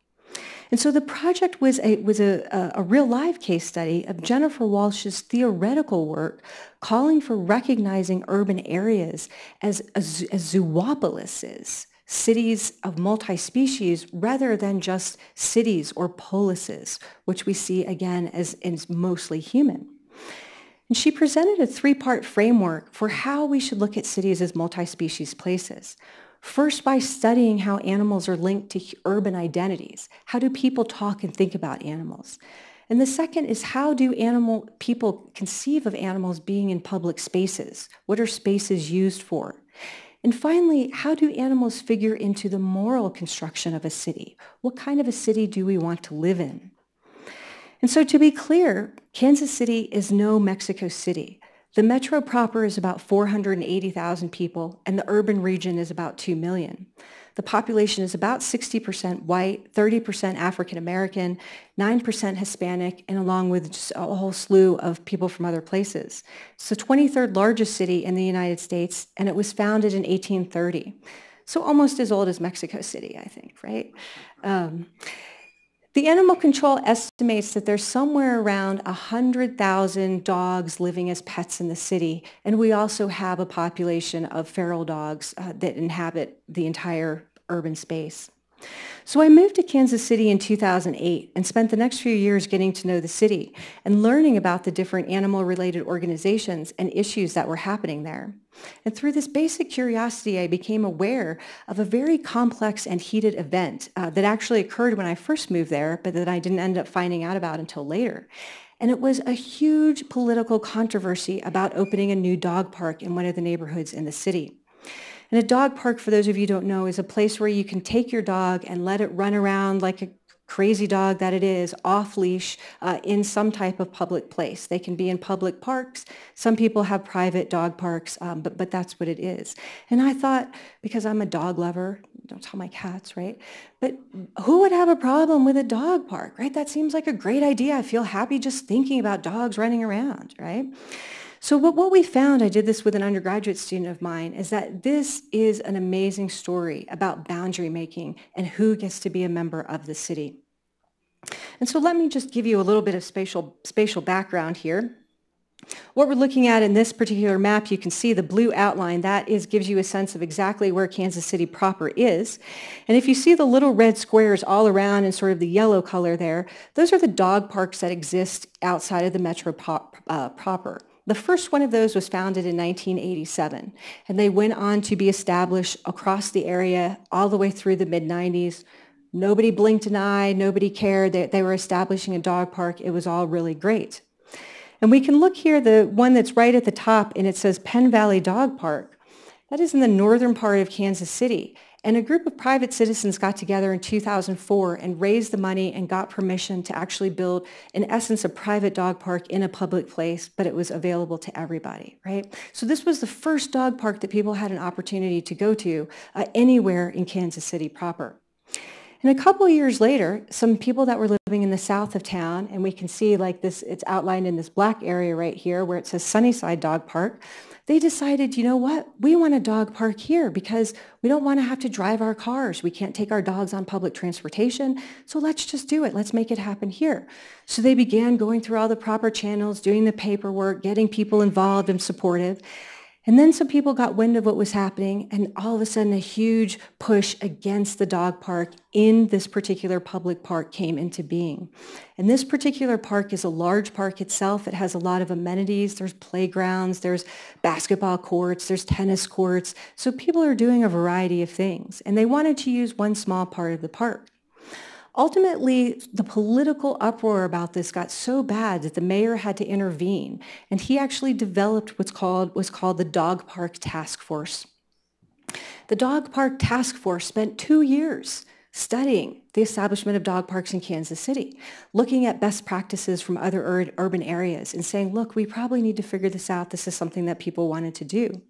And so the project was a, was a, a, real live case study of Jennifer Wolch's theoretical work calling for recognizing urban areas as, as, as zoopolises, cities of multi-species rather than just cities or polises, which we see again as, as mostly human. And she presented a three-part framework for how we should look at cities as multi-species places. First, by studying how animals are linked to urban identities. How do people talk and think about animals? And the second is how do animal people conceive of animals being in public spaces? What are spaces used for? And finally, how do animals figure into the moral construction of a city? What kind of a city do we want to live in? And so to be clear, Kansas City is no Mexico City. The metro proper is about 480,000 people, and the urban region is about 2 million. The population is about 60% white, 30% African American, 9% Hispanic, and along with just a whole slew of people from other places. It's the 23rd largest city in the United States, and it was founded in 1830. So almost as old as Mexico City, I think, right? Um, the animal control estimates that there's somewhere around 100,000 dogs living as pets in the city, and we also have a population of feral dogs uh, that inhabit the entire urban space. So I moved to Kansas City in 2008 and spent the next few years getting to know the city and learning about the different animal-related organizations and issues that were happening there. And through this basic curiosity, I became aware of a very complex and heated event uh, that actually occurred when I first moved there, but that I didn't end up finding out about until later. And it was a huge political controversy about opening a new dog park in one of the neighborhoods in the city. And a dog park, for those of you who don't know, is a place where you can take your dog and let it run around like a crazy dog that it is, off leash uh, in some type of public place. They can be in public parks. Some people have private dog parks, um, but, but that's what it is. And I thought, because I'm a dog lover, don't tell my cats, right? But who would have a problem with a dog park, right? That seems like a great idea. I feel happy just thinking about dogs running around, right? So what, what we found, I did this with an undergraduate student of mine, is that this is an amazing story about boundary making and who gets to be a member of the city. And so let me just give you a little bit of spatial, spatial background here. What we're looking at in this particular map, you can see the blue outline. That is, gives you a sense of exactly where Kansas City proper is. And if you see the little red squares all around and sort of the yellow color there, those are the dog parks that exist outside of the metro pop, uh, proper. The first one of those was founded in 1987, and they went on to be established across the area all the way through the mid-90s. Nobody blinked an eye, nobody cared. They, they were establishing a dog park. It was all really great. And we can look here, the one that's right at the top, and it says Penn Valley Dog Park. That is in the northern part of Kansas City. And a group of private citizens got together in 2004 and raised the money and got permission to actually build, in essence, a private dog park in a public place, but it was available to everybody, right? So this was the first dog park that people had an opportunity to go to uh, anywhere in Kansas City proper. And a couple years later, some people that were living in the south of town, and we can see like this, it's outlined in this black area right here where it says Sunnyside Dog Park, they decided, you know what, we want a dog park here because we don't want to have to drive our cars. We can't take our dogs on public transportation. So let's just do it. Let's make it happen here. So they began going through all the proper channels, doing the paperwork, getting people involved and supportive. And then some people got wind of what was happening and all of a sudden a huge push against the dog park in this particular public park came into being. And this particular park is a large park itself. It has a lot of amenities. There's playgrounds, there's basketball courts, there's tennis courts. So people are doing a variety of things and they wanted to use one small part of the park. Ultimately, the political uproar about this got so bad that the mayor had to intervene, and he actually developed what's called, was called the Dog Park Task Force. The Dog Park Task Force spent two years studying the establishment of dog parks in Kansas City, looking at best practices from other ur urban areas and saying, look, we probably need to figure this out. This is something that people wanted to do.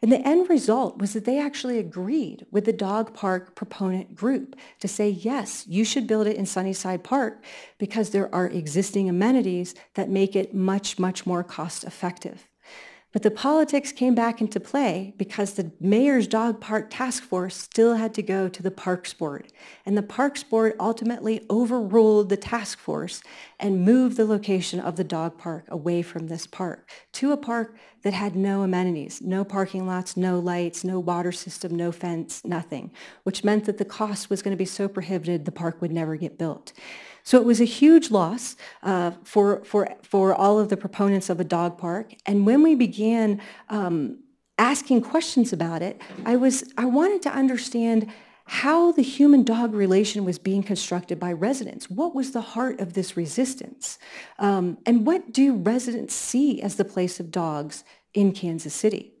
And the end result was that they actually agreed with the dog park proponent group to say, yes, you should build it in Sunnyside Park because there are existing amenities that make it much, much more cost effective. But the politics came back into play because the mayor's dog park task force still had to go to the Parks Board. And the Parks Board ultimately overruled the task force and moved the location of the dog park away from this park to a park that had no amenities, no parking lots, no lights, no water system, no fence, nothing, which meant that the cost was going to be so prohibitive the park would never get built. So it was a huge loss uh, for, for, for all of the proponents of a dog park. And when we began um, asking questions about it, I, was, I wanted to understand how the human-dog relation was being constructed by residents. What was the heart of this resistance? Um, and what do residents see as the place of dogs in Kansas City?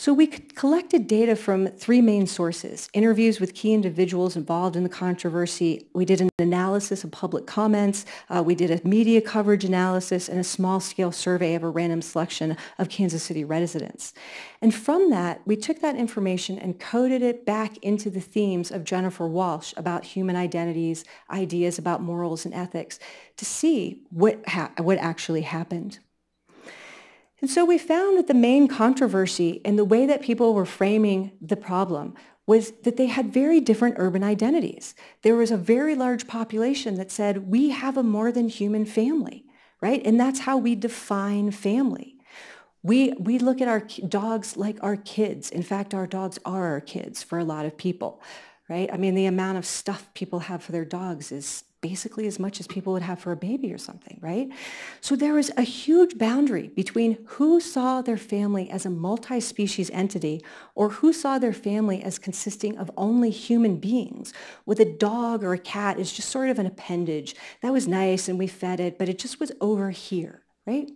So we collected data from three main sources, interviews with key individuals involved in the controversy. We did an analysis of public comments. Uh, we did a media coverage analysis and a small-scale survey of a random selection of Kansas City residents. And from that, we took that information and coded it back into the themes of Jennifer Wolch about human identities, ideas about morals and ethics, to see what, what actually happened. And so we found that the main controversy and the way that people were framing the problem was that they had very different urban identities. There was a very large population that said, we have a more than human family, right? And that's how we define family. We, we look at our dogs like our kids. In fact, our dogs are our kids for a lot of people, right? I mean, the amount of stuff people have for their dogs is basically as much as people would have for a baby or something, right? So there was a huge boundary between who saw their family as a multi-species entity or who saw their family as consisting of only human beings with a dog or a cat is just sort of an appendage. That was nice and we fed it, but it just was over here right?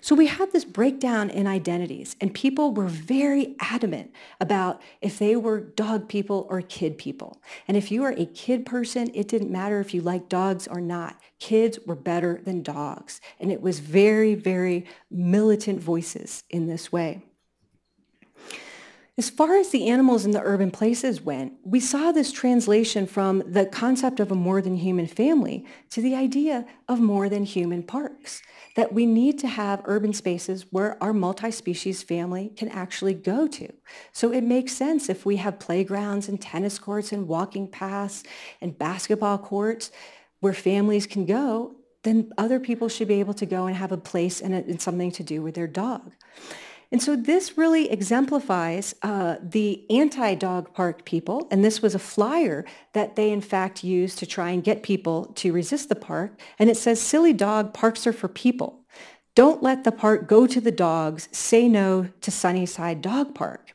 So we had this breakdown in identities and people were very adamant about if they were dog people or kid people. And if you were a kid person, it didn't matter if you liked dogs or not. Kids were better than dogs. And it was very, very militant voices in this way. As far as the animals in the urban places went, we saw this translation from the concept of a more than human family to the idea of more than human parks that we need to have urban spaces where our multi-species family can actually go to. So it makes sense if we have playgrounds and tennis courts and walking paths and basketball courts where families can go, then other people should be able to go and have a place and, a, and something to do with their dog. And so this really exemplifies uh, the anti-dog park people, and this was a flyer that they in fact used to try and get people to resist the park. And it says, silly dog, parks are for people. Don't let the park go to the dogs. Say no to Sunnyside Dog Park.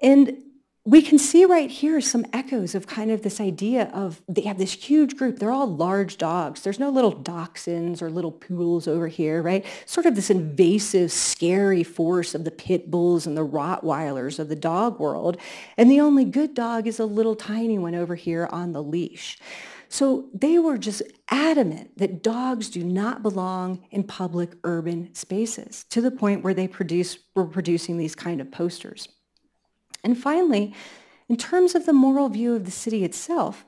And we can see right here some echoes of kind of this idea of they have this huge group. They're all large dogs. There's no little dachshunds or little poodles over here, right? Sort of this invasive, scary force of the pit bulls and the Rottweilers of the dog world. And the only good dog is a little tiny one over here on the leash. So they were just adamant that dogs do not belong in public urban spaces to the point where they produce, were producing these kind of posters. And finally, in terms of the moral view of the city itself,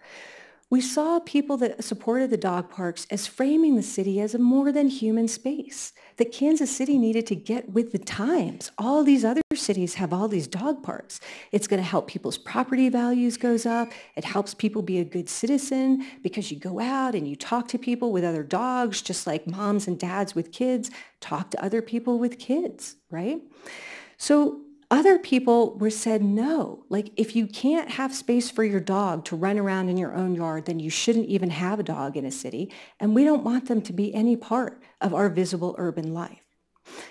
we saw people that supported the dog parks as framing the city as a more than human space, that Kansas City needed to get with the times. All these other cities have all these dog parks. It's going to help people's property values goes up. It helps people be a good citizen because you go out and you talk to people with other dogs, just like moms and dads with kids talk to other people with kids, right? So other people were said no. Like if you can't have space for your dog to run around in your own yard, then you shouldn't even have a dog in a city. And we don't want them to be any part of our visible urban life.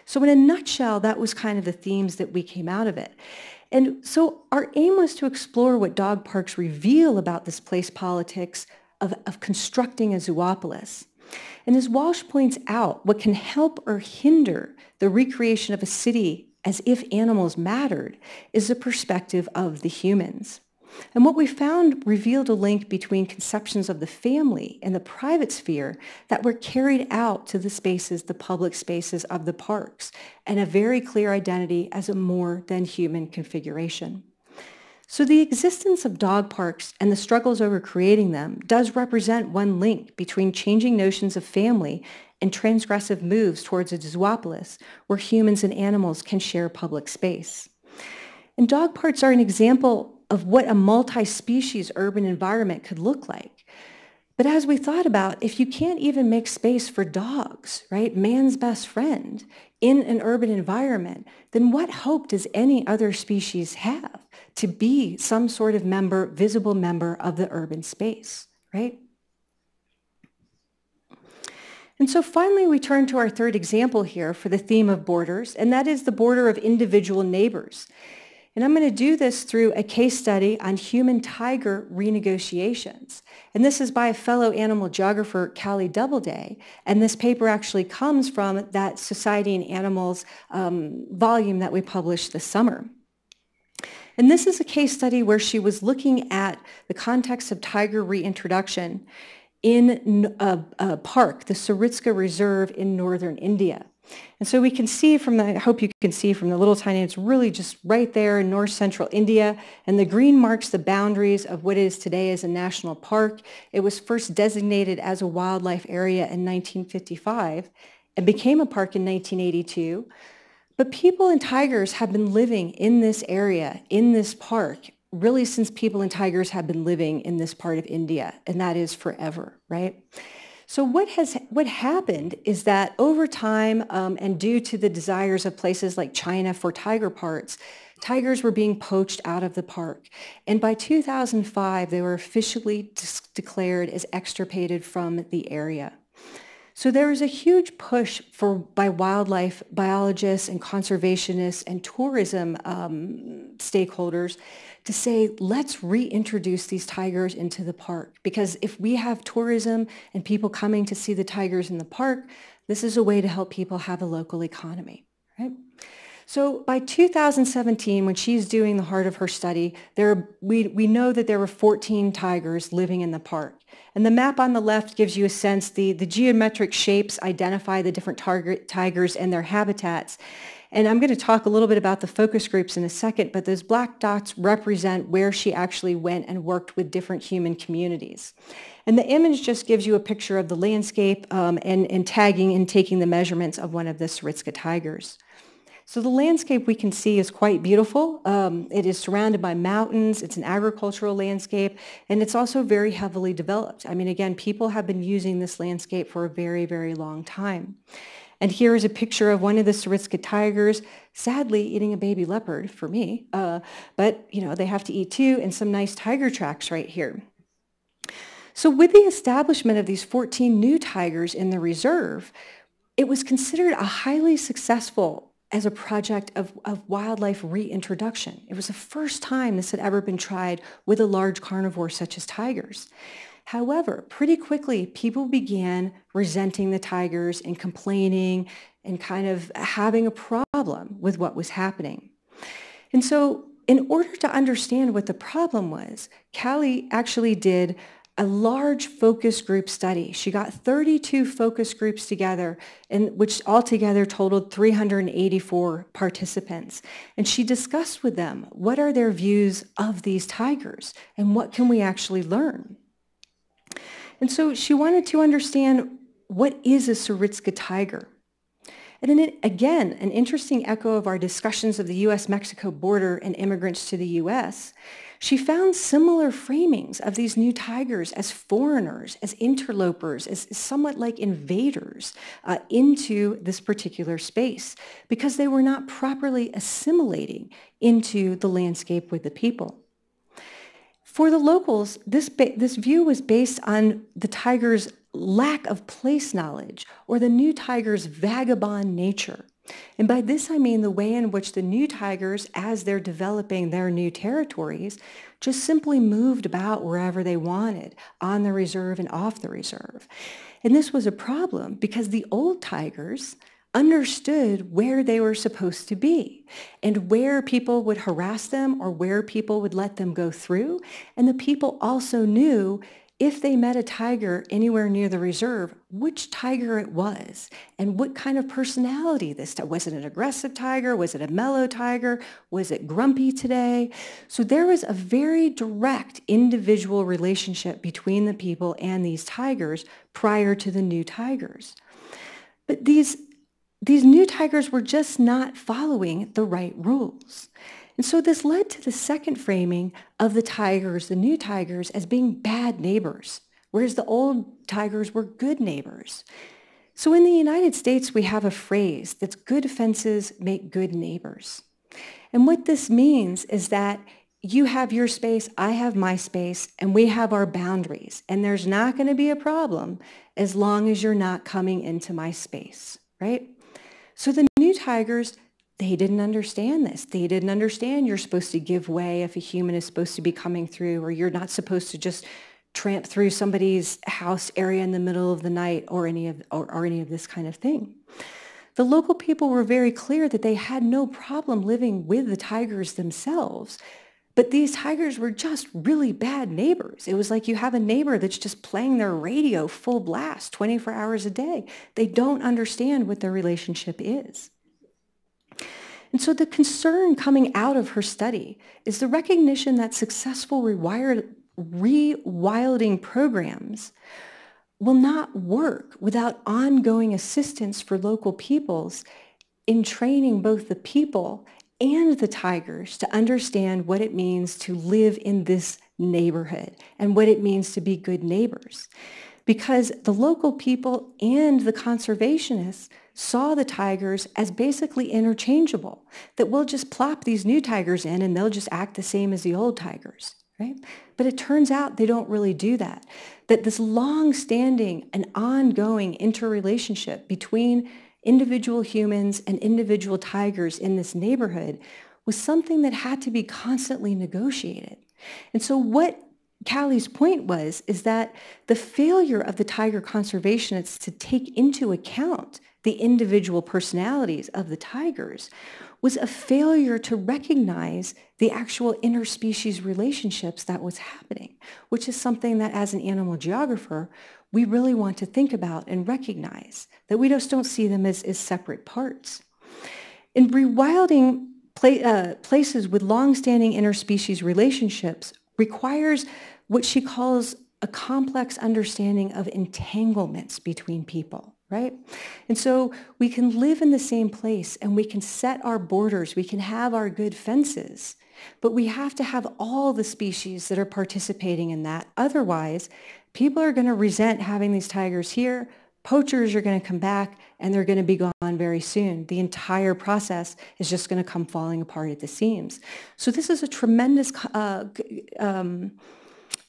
So in a nutshell, that was kind of the themes that we came out of it. And so our aim was to explore what dog parks reveal about this place politics of, of constructing a zoopolis. And as Wolch points out, what can help or hinder the recreation of a city as if animals mattered is the perspective of the humans. And what we found revealed a link between conceptions of the family and the private sphere that were carried out to the spaces, the public spaces of the parks, and a very clear identity as a more than human configuration. So the existence of dog parks and the struggles over creating them does represent one link between changing notions of family and transgressive moves towards a zoopolis where humans and animals can share public space. And dog parks are an example of what a multi-species urban environment could look like. But as we thought about, if you can't even make space for dogs, right, man's best friend, in an urban environment, then what hope does any other species have to be some sort of member, visible member of the urban space, right? And so finally, we turn to our third example here for the theme of borders, and that is the border of individual neighbors. And I'm going to do this through a case study on human-tiger renegotiations. And this is by a fellow animal geographer, Kalli Doubleday. And this paper actually comes from that Society and Animals um, volume that we published this summer. And this is a case study where she was looking at the context of tiger reintroduction in a, a park, the Sariska Reserve in northern India. And so we can see from the, I hope you can see from the little tiny, it's really just right there in north central India. And the green marks the boundaries of what is today as a national park. It was first designated as a wildlife area in 1955 and became a park in 1982. But people and tigers have been living in this area, in this park, really since people and tigers have been living in this part of India, and that is forever, right? So what has what happened is that over time um, and due to the desires of places like China for tiger parts, tigers were being poached out of the park. And by 2005, they were officially declared as extirpated from the area. So there is a huge push for by wildlife biologists and conservationists and tourism um, stakeholders to say, let's reintroduce these tigers into the park. Because if we have tourism and people coming to see the tigers in the park, this is a way to help people have a local economy, right? So by 2017, when she's doing the heart of her study, there, we, we know that there were 14 tigers living in the park. And the map on the left gives you a sense, the, the geometric shapes identify the different target tigers and their habitats. And I'm going to talk a little bit about the focus groups in a second, but those black dots represent where she actually went and worked with different human communities. And the image just gives you a picture of the landscape um, and, and tagging and taking the measurements of one of the Sariska tigers. So the landscape we can see is quite beautiful. Um, it is surrounded by mountains. It's an agricultural landscape, and it's also very heavily developed. I mean, again, people have been using this landscape for a very, very long time. And here is a picture of one of the Sariska tigers, sadly eating a baby leopard for me. Uh, but, you know, they have to eat too, and some nice tiger tracks right here. So with the establishment of these 14 new tigers in the reserve, it was considered a highly successful as a project of, of wildlife reintroduction. It was the first time this had ever been tried with a large carnivore such as tigers. However, pretty quickly, people began resenting the tigers and complaining and kind of having a problem with what was happening. And so in order to understand what the problem was, Kalli actually did a large focus group study. She got 32 focus groups together, and which altogether totaled 384 participants. And she discussed with them what are their views of these tigers and what can we actually learn. And so she wanted to understand what is a Sariska tiger. And then again, an interesting echo of our discussions of the U.S.-Mexico border and immigrants to the U.S., she found similar framings of these new tigers as foreigners, as interlopers, as somewhat like invaders uh, into this particular space because they were not properly assimilating into the landscape with the people. For the locals, this, this view was based on the tiger's lack of place knowledge or the new tiger's vagabond nature. And by this, I mean the way in which the new tigers, as they're developing their new territories, just simply moved about wherever they wanted, on the reserve and off the reserve. And this was a problem because the old tigers understood where they were supposed to be and where people would harass them or where people would let them go through. And the people also knew if they met a tiger anywhere near the reserve, which tiger it was and what kind of personality this was it an aggressive tiger? Was it a mellow tiger? Was it grumpy today? So there was a very direct individual relationship between the people and these tigers prior to the new tigers. But these these new tigers were just not following the right rules and so this led to the second framing of the tigers, the new tigers, as being bad neighbors, whereas the old tigers were good neighbors. So in the United States, we have a phrase that's good fences make good neighbors. And what this means is that you have your space, I have my space, and we have our boundaries. And there's not going to be a problem as long as you're not coming into my space, right? So the new tigers they didn't understand this. They didn't understand you're supposed to give way if a human is supposed to be coming through, or you're not supposed to just tramp through somebody's house area in the middle of the night or any of, or, or any of this kind of thing. The local people were very clear that they had no problem living with the tigers themselves, But these tigers were just really bad neighbors. It was like you have a neighbor that's just playing their radio full blast 24 hours a day. They don't understand what their relationship is. And so the concern coming out of her study is the recognition that successful rewilding programs will not work without ongoing assistance for local peoples in training both the people and the tigers to understand what it means to live in this neighborhood and what it means to be good neighbors. Because the local people and the conservationists saw the tigers as basically interchangeable, that we'll just plop these new tigers in and they'll just act the same as the old tigers. Right? But it turns out they don't really do that. That this long-standing and ongoing interrelationship between individual humans and individual tigers in this neighborhood was something that had to be constantly negotiated. And so what Kalli's point was is that the failure of the tiger conservationists to take into account the individual personalities of the tigers was a failure to recognize the actual interspecies relationships that was happening, which is something that as an animal geographer, we really want to think about and recognize that we just don't see them as, as separate parts. In rewilding uh, places with long-standing interspecies relationships requires what she calls a complex understanding of entanglements between people, right? And so we can live in the same place and we can set our borders, we can have our good fences, but we have to have all the species that are participating in that. Otherwise, people are going to resent having these tigers here. Poachers are going to come back and they're going to be gone very soon. The entire process is just going to come falling apart at the seams. So this is a tremendous uh, um,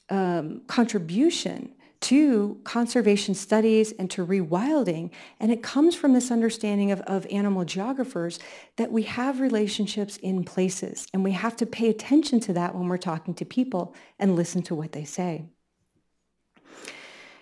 um, contribution to conservation studies and to rewilding. And it comes from this understanding of, of animal geographers that we have relationships in places and we have to pay attention to that when we're talking to people and listen to what they say.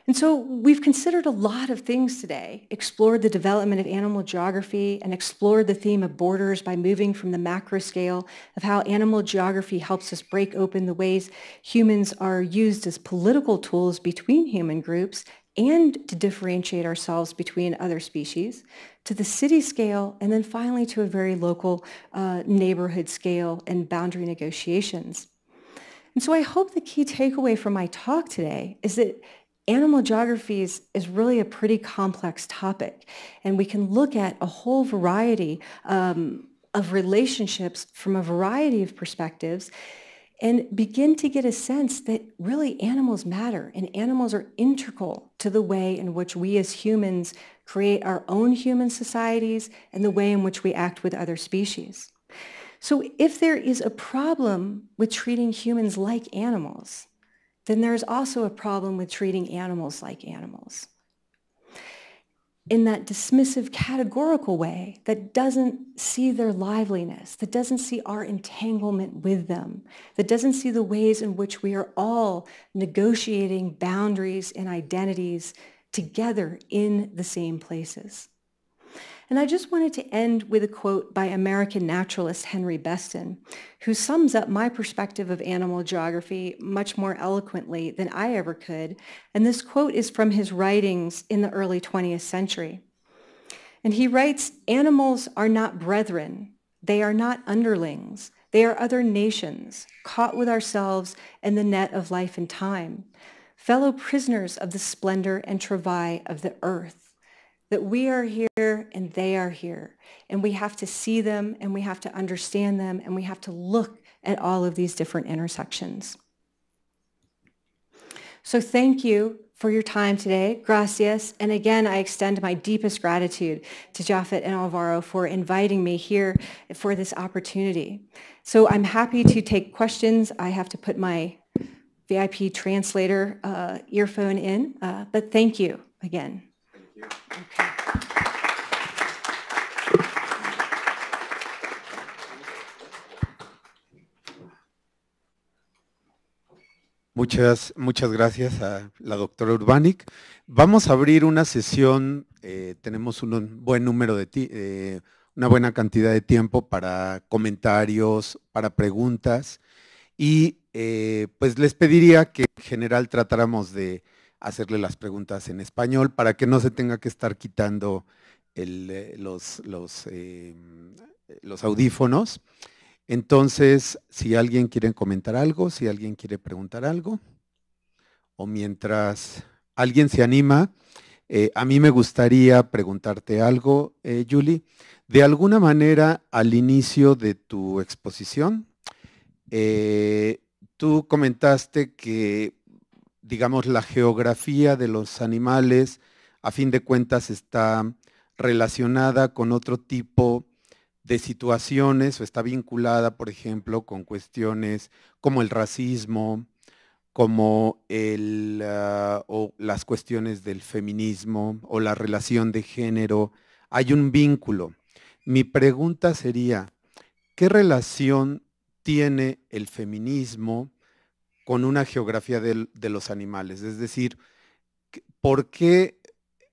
And so we've considered a lot of things today, explored the development of animal geography and explored the theme of borders by moving from the macro scale of how animal geography helps us break open the ways humans are used as political tools between human groups and to differentiate ourselves between other species, to the city scale, and then finally to a very local uh, neighborhood scale and boundary negotiations. And so I hope the key takeaway from my talk today is that animal geography is, is really a pretty complex topic. And we can look at a whole variety um, of relationships from a variety of perspectives and begin to get a sense that really animals matter and animals are integral to the way in which we as humans create our own human societies and the way in which we act with other species. So if there is a problem with treating humans like animals, then there's also a problem with treating animals like animals. In that dismissive categorical way that doesn't see their liveliness, that doesn't see our entanglement with them, that doesn't see the ways in which we are all negotiating boundaries and identities together in the same places. And I just wanted to end with a quote by American naturalist Henry Beston, who sums up my perspective of animal geography much more eloquently than I ever could. And this quote is from his writings in the early 20th century. And he writes, animals are not brethren. They are not underlings. They are other nations, caught with ourselves in the net of life and time, fellow prisoners of the splendor and travail of the earth that we are here and they are here. And we have to see them and we have to understand them and we have to look at all of these different intersections. So thank you for your time today. Gracias. And again, I extend my deepest gratitude to Jafet and Alvaro for inviting me here for this opportunity. So I'm happy to take questions. I have to put my VIP translator uh, earphone in, uh, but thank you again. Muchas, muchas gracias a la doctora Urbanic. Vamos a abrir una sesión, eh, tenemos un buen número de, eh, una buena cantidad de tiempo para comentarios, para preguntas Y eh, pues les pediría que en general tratáramos de hacerle las preguntas en español para que no se tenga que estar quitando eh, los, los, em, los audífonos. Entonces, si alguien quiere comentar algo, si alguien quiere preguntar algo, o mientras alguien se anima, eh, a mí me gustaría preguntarte algo, eh, Julie. De alguna manera, al inicio de tu exposición, eh, tú comentaste que, digamos, la geografía de los animales, a fin de cuentas, está relacionada con otro tipo de situaciones o está vinculada, por ejemplo, con cuestiones como el racismo, como el, ah, o las cuestiones del feminismo o la relación de género. Hay un vínculo. Mi pregunta sería, ¿qué relación tiene el feminismo con una geografía de, los animales? Es decir, ¿por qué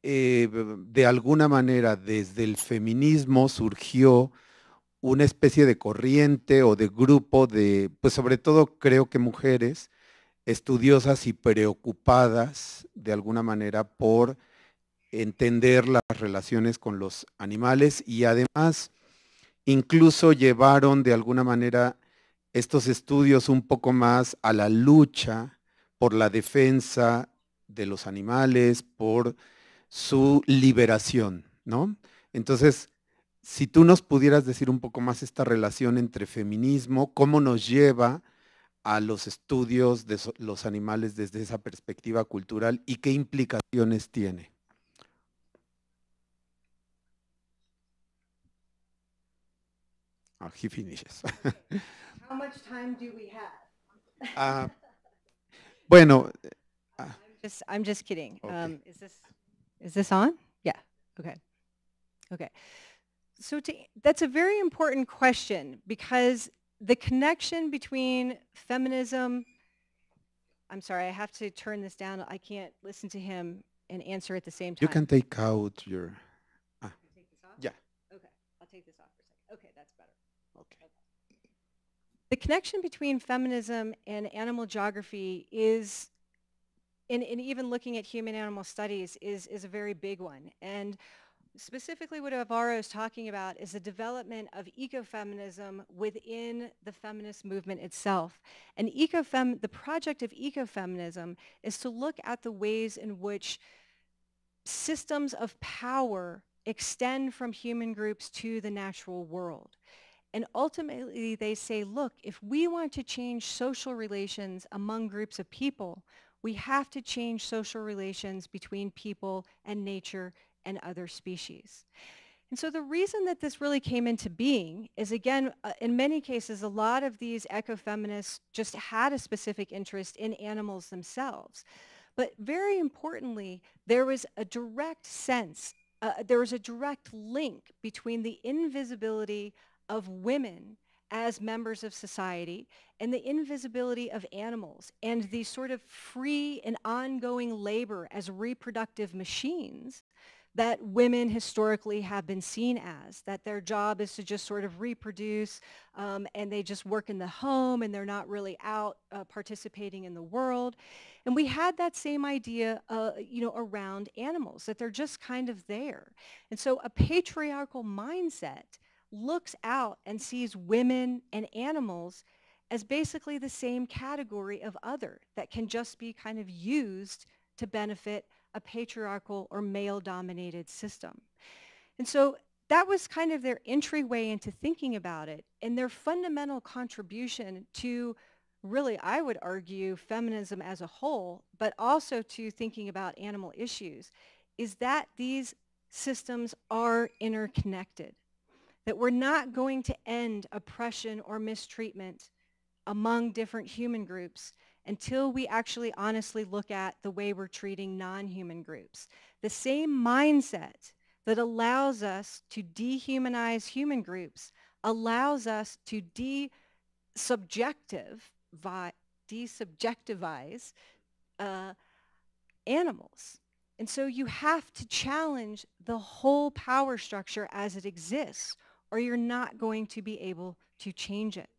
eh, de alguna manera desde el feminismo surgió una especie de corriente o de grupo de, pues sobre todo creo que mujeres, estudiosas y preocupadas de alguna manera por entender las relaciones con los animales y además incluso llevaron de alguna manera estos estudios un poco más a la lucha por la defensa de los animales, por su liberación, ¿no? Entonces, si tú nos pudieras decir un poco más esta relación entre feminismo, cómo nos lleva a los estudios de los animales desde esa perspectiva cultural y qué implicaciones tiene. Oh, he finishes. How much time do we have? Uh, bueno. Uh, I'm, just, I'm just kidding. Okay. Um, is this is this on? Yeah. Okay. Okay. So to, that's a very important question because the connection between feminism, I'm sorry, I have to turn this down. I can't listen to him and answer at the same time. You can take out your, ah. Take this off? yeah. Okay, I'll take this off for a second. Okay, that's better. Okay. The connection between feminism and animal geography is, and even looking at human animal studies, is, is a very big one. And specifically what Alvaro is talking about is the development of ecofeminism within the feminist movement itself. And ecofem, the project of ecofeminism is to look at the ways in which systems of power extend from human groups to the natural world. And ultimately they say, look, if we want to change social relations among groups of people, we have to change social relations between people and nature and other species. And so the reason that this really came into being is, again, uh, in many cases, a lot of these ecofeminists just had a specific interest in animals themselves. But very importantly, there was a direct sense, uh, there was a direct link between the invisibility of women as members of society and the invisibility of animals and the sort of free and ongoing labor as reproductive machines that women historically have been seen as, that their job is to just sort of reproduce um, and they just work in the home and they're not really out uh, participating in the world. And we had that same idea, uh, you know, around animals, that they're just kind of there. And so a patriarchal mindset looks out and sees women and animals as basically the same category of other that can just be kind of used to benefit a patriarchal or male-dominated system. And so that was kind of their entryway into thinking about it and their fundamental contribution to really, I would argue, feminism as a whole, but also to thinking about animal issues, is that these systems are interconnected, that we're not going to end oppression or mistreatment among different human groups until we actually honestly look at the way we're treating non-human groups. The same mindset that allows us to dehumanize human groups allows us to de-subjective, desubjectivize uh, animals. And so you have to challenge the whole power structure as it exists, or you're not going to be able to change it.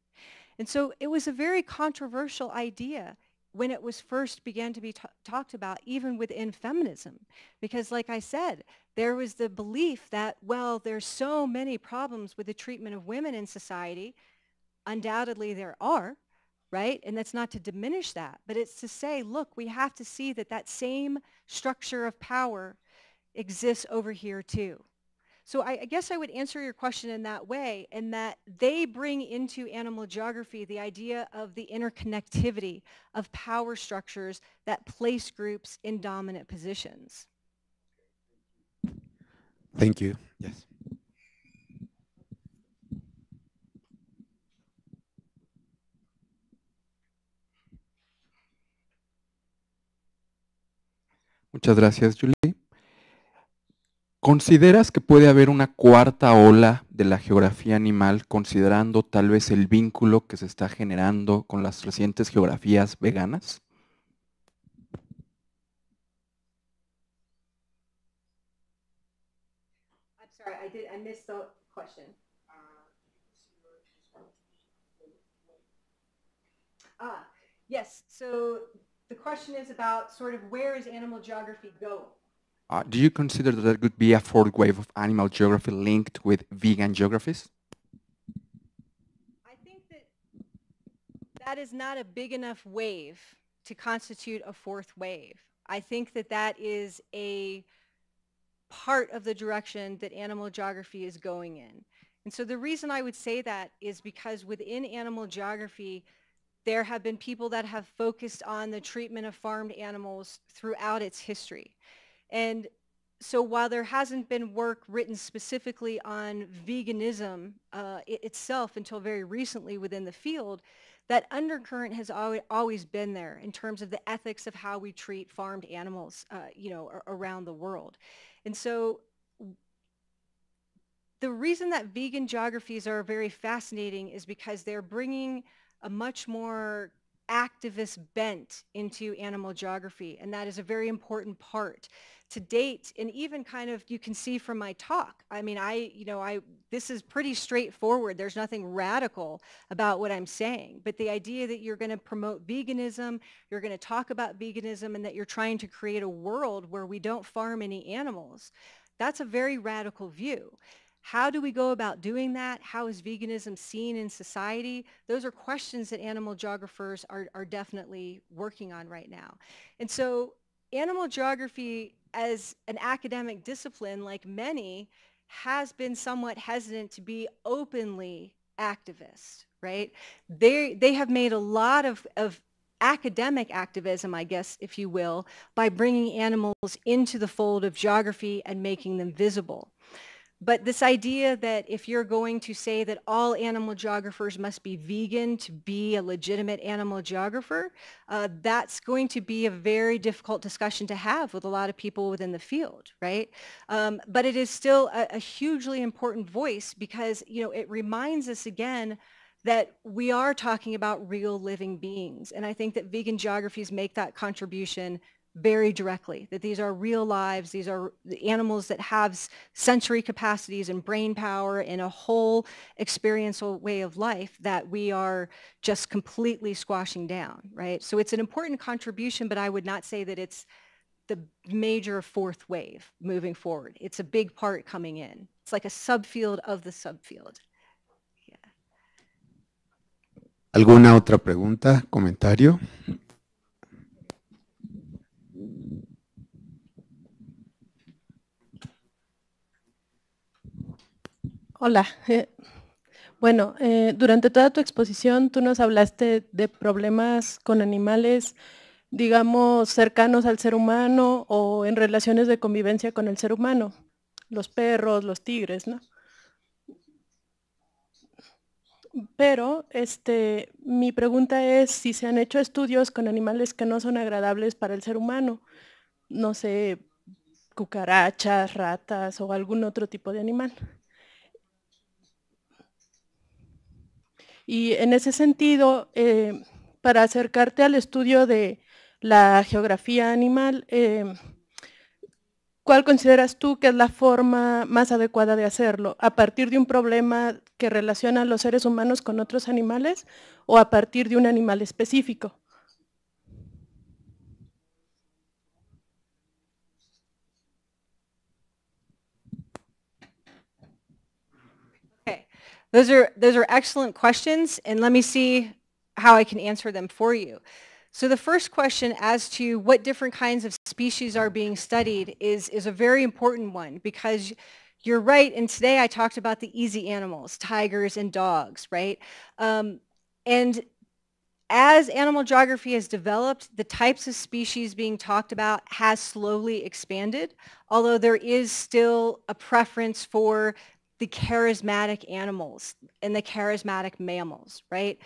And so it was a very controversial idea when it was first began to be talked about, even within feminism. Because like I said, there was the belief that, well, there's so many problems with the treatment of women in society. Undoubtedly there are, right? And that's not to diminish that, but it's to say, look, we have to see that that same structure of power exists over here too. So I, I, guess I would answer your question in that way, in that they bring into animal geography the idea of the interconnectivity of power structures that place groups in dominant positions. Thank you. Yes. Muchas gracias, Julie. ¿Consideras que puede haber una cuarta ola de la geografía animal considerando tal vez el vínculo que se está generando con las recientes geografías veganas? Sorry, I did I missed the question. Ah, yes. So the question is about sort of where is animal geography going? Uh, do you consider that there could be a fourth wave of animal geography linked with vegan geographies? I think that that is not a big enough wave to constitute a fourth wave. I think that that is a part of the direction that animal geography is going in. And so the reason I would say that is because within animal geography, there have been people that have focused on the treatment of farmed animals throughout its history. And so while there hasn't been work written specifically on veganism uh, itself until very recently within the field, that undercurrent has always been there in terms of the ethics of how we treat farmed animals, uh, you know, around the world. And so the reason that vegan geographies are very fascinating is because they're bringing a much more activist bent into animal geography, and that is a very important part to date, and even kind of you can see from my talk. I mean, I, you know, I this is pretty straightforward. There's nothing radical about what I'm saying. But the idea that you're going to promote veganism, you're going to talk about veganism, and that you're trying to create a world where we don't farm any animals, that's a very radical view. How do we go about doing that? How is veganism seen in society? Those are questions that animal geographers are, are definitely working on right now. And so animal geography as an academic discipline, like many, has been somewhat hesitant to be openly activist, right? They, they have made a lot of, of academic activism, I guess, if you will, by bringing animals into the fold of geography and making them visible. But this idea that if you're going to say that all animal geographers must be vegan to be a legitimate animal geographer, uh, that's going to be a very difficult discussion to have with a lot of people within the field, right? Um, but it is still a, a hugely important voice because, you know, it reminds us again that we are talking about real living beings. And I think that vegan geographies make that contribution very directly, that these are real lives, these are animals that have sensory capacities and brain power and a whole experiential way of life that we are just completely squashing down, right? So it's an important contribution, but I would not say that it's the major fourth wave moving forward. It's a big part coming in. It's like a subfield of the subfield. Yeah. ¿Alguna otra pregunta, comentario? Hola. Bueno, eh, durante toda tu exposición tú nos hablaste de problemas con animales, digamos, cercanos al ser humano o en relaciones de convivencia con el ser humano, los perros, los tigres, ¿no? Pero este, mi pregunta es si se han hecho estudios con animales que no son agradables para el ser humano, no sé, cucarachas, ratas o algún otro tipo de animal. Y en ese sentido, eh, para acercarte al estudio de la geografía animal, eh, ¿cuál consideras tú que es la forma más adecuada de hacerlo? ¿A partir de un problema que relaciona a los seres humanos con otros animales o a partir de un animal específico? Those are those are excellent questions, and let me see how I can answer them for you. So the first question as to what different kinds of species are being studied is, is a very important one because you're right, and today I talked about the easy animals, tigers and dogs, right? Um, and as animal geography has developed, the types of species being talked about has slowly expanded, although there is still a preference for the charismatic animals and the charismatic mammals, right?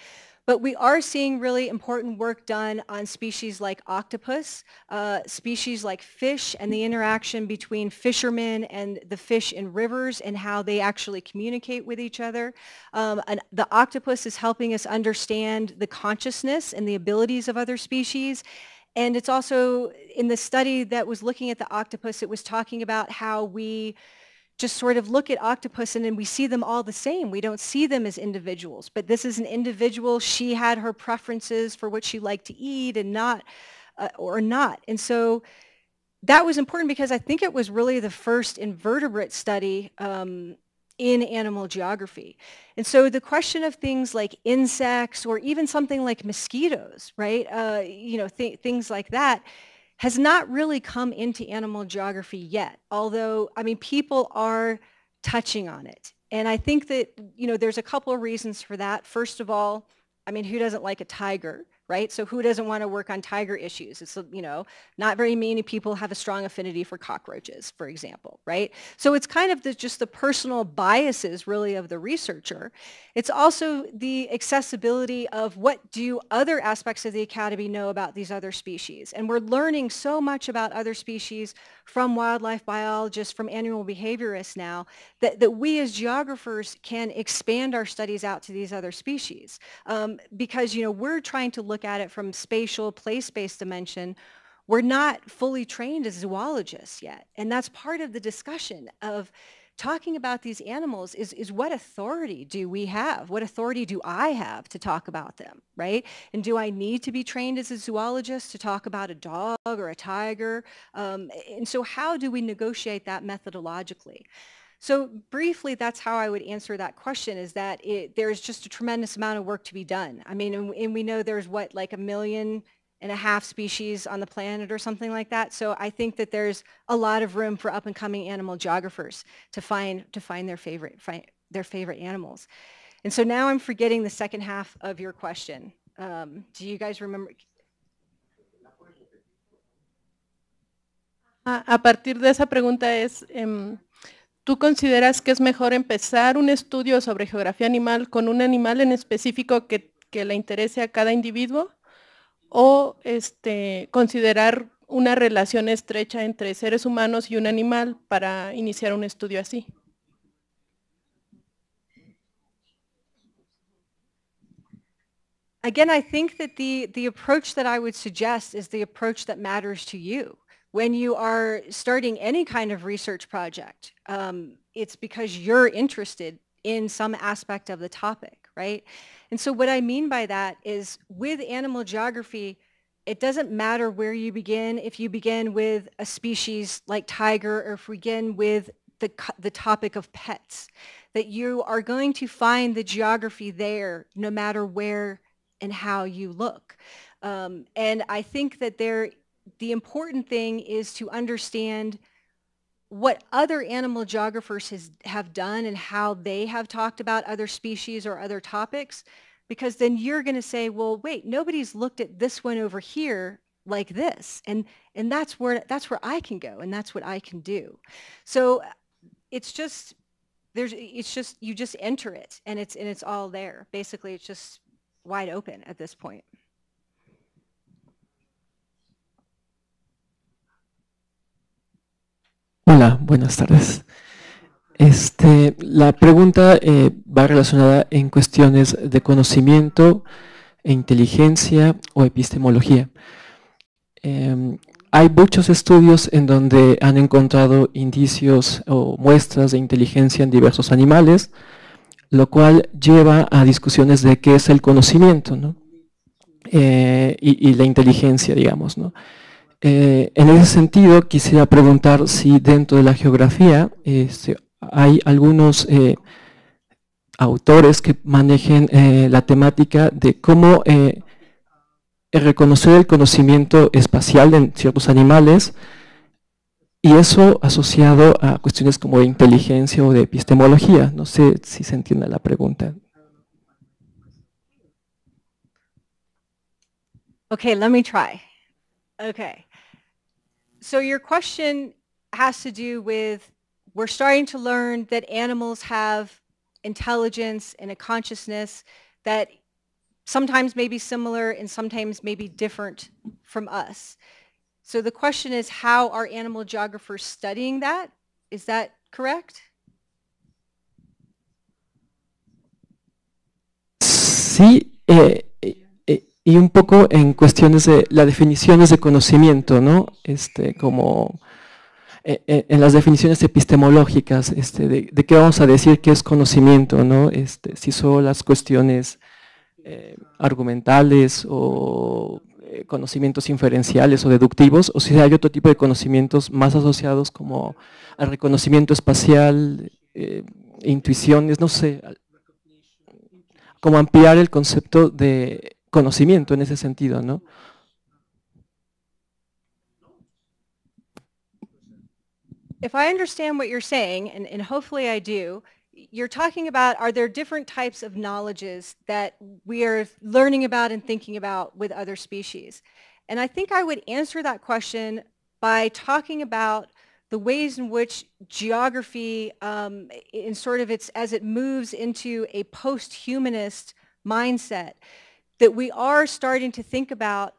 But we are seeing really important work done on species like octopus, uh, species like fish, and the interaction between fishermen and the fish in rivers and how they actually communicate with each other. Um, and the octopus is helping us understand the consciousness and the abilities of other species. And it's also in the study that was looking at the octopus, it was talking about how we just sort of look at octopus and then we see them all the same. We don't see them as individuals, but this is an individual. She had her preferences for what she liked to eat and not, uh, or not. And so that was important because I think it was really the first invertebrate study um, in animal geography. And so the question of things like insects or even something like mosquitoes, right? Uh, you know, th things like that has not really come into animal geography yet, although, I mean, people are touching on it. And I think that, you know, there's a couple of reasons for that. First of all, I mean, who doesn't like a tiger? Right? So who doesn't want to work on tiger issues? It's, you know, not very many people have a strong affinity for cockroaches, for example, right? So it's kind of the, just the personal biases really of the researcher. It's also the accessibility of what do other aspects of the academy know about these other species. And we're learning so much about other species from wildlife biologists, from animal behaviorists now, that, that we as geographers can expand our studies out to these other species. Um, because, you know, we're trying to look at it from spatial, place-based dimension, we're not fully trained as zoologists yet. And that's part of the discussion of talking about these animals is, is what authority do we have? What authority do I have to talk about them, right? And do I need to be trained as a zoologist to talk about a dog or a tiger? Um, and so how do we negotiate that methodologically? So briefly, that's how I would answer that question is that it, there's just a tremendous amount of work to be done. I mean, and, and we know there's what, like a million and a half species on the planet or something like that. So I think that there's a lot of room for up and coming animal geographers to find, to find their, favorite, their favorite animals. And so now I'm forgetting the second half of your question. Um, do you guys remember? A partir de esa pregunta es, um, ¿Tú consideras que es mejor empezar un estudio sobre geografía animal con un animal en específico que, le interese a cada individuo? ¿O este, considerar una relación estrecha entre seres humanos y un animal para iniciar un estudio así? Again, I think that the, the approach that I would suggest is the approach that matters to you. when you are starting any kind of research project, um, it's because you're interested in some aspect of the topic, right? And so what I mean by that is with animal geography, it doesn't matter where you begin, if you begin with a species like tiger or if we begin with the, the topic of pets, that you are going to find the geography there no matter where and how you look. Um, and I think that there the important thing is to understand what other animal geographers has, have done and how they have talked about other species or other topics, because then you're going to say, well, wait, nobody's looked at this one over here like this. And, and that's, where, that's where I can go, and that's what I can do. So it's just, there's, it's just, you just enter it, and it's, and it's all there. Basically, it's just wide open at this point. Hola, buenas tardes. Este, la pregunta eh, va relacionada en cuestiones de conocimiento, e inteligencia o epistemología. Em, hay muchos estudios en donde han encontrado indicios o muestras de inteligencia en diversos animales, lo cual lleva a discusiones de qué es el conocimiento eh, y, la inteligencia, digamos. Eh, en ese sentido, quisiera preguntar si dentro de la geografía este, hay algunos eh, autores que manejen la temática de cómo reconocer el conocimiento espacial en ciertos animales y eso asociado a cuestiones como de inteligencia o de epistemología. No sé si se entiende la pregunta. Okay, let me try. Okay. So your question has to do with we're starting to learn that animals have intelligence and a consciousness that sometimes may be similar and sometimes may be different from us. So the question is, how are animal geographers studying that? Is that correct? Sí, eh, y un poco en cuestiones de las definiciones de conocimiento, ¿no? Este, como eh, eh, en las definiciones epistemológicas, este, de, de, qué vamos a decir que es conocimiento, ¿no? Este, si son las cuestiones eh, argumentales o eh, conocimientos inferenciales o deductivos, o si hay otro tipo de conocimientos más asociados como al reconocimiento espacial, eh, intuiciones, no sé, como ampliar el concepto de conocimiento en ese sentido, ¿no? If I understand what you're saying, and, and hopefully I do, you're talking about are there different types of knowledges that we are learning about and thinking about with other species? And I think I would answer that question by talking about the ways in which geography, um, in sort of its, as it moves into a post-humanist mindset, that we are starting to think about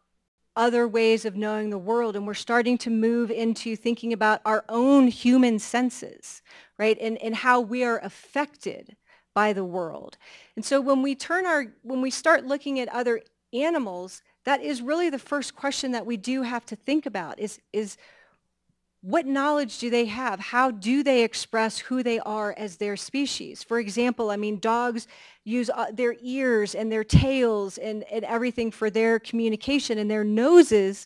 other ways of knowing the world and we're starting to move into thinking about our own human senses right? And, and how we are affected by the world. And so when we turn our, when we start looking at other animals, that is really the first question that we do have to think about is, is what knowledge do they have? How do they express who they are as their species? For example, I mean, dogs use uh, their ears and their tails and, and everything for their communication and their noses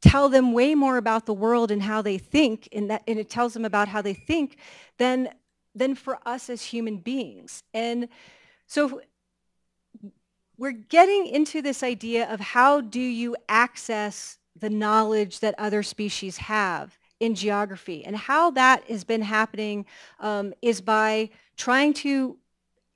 tell them way more about the world and how they think, and, that, and it tells them about how they think than, than for us as human beings. And so we're getting into this idea of how do you access the knowledge that other species have in geography. And how that has been happening um, is by trying to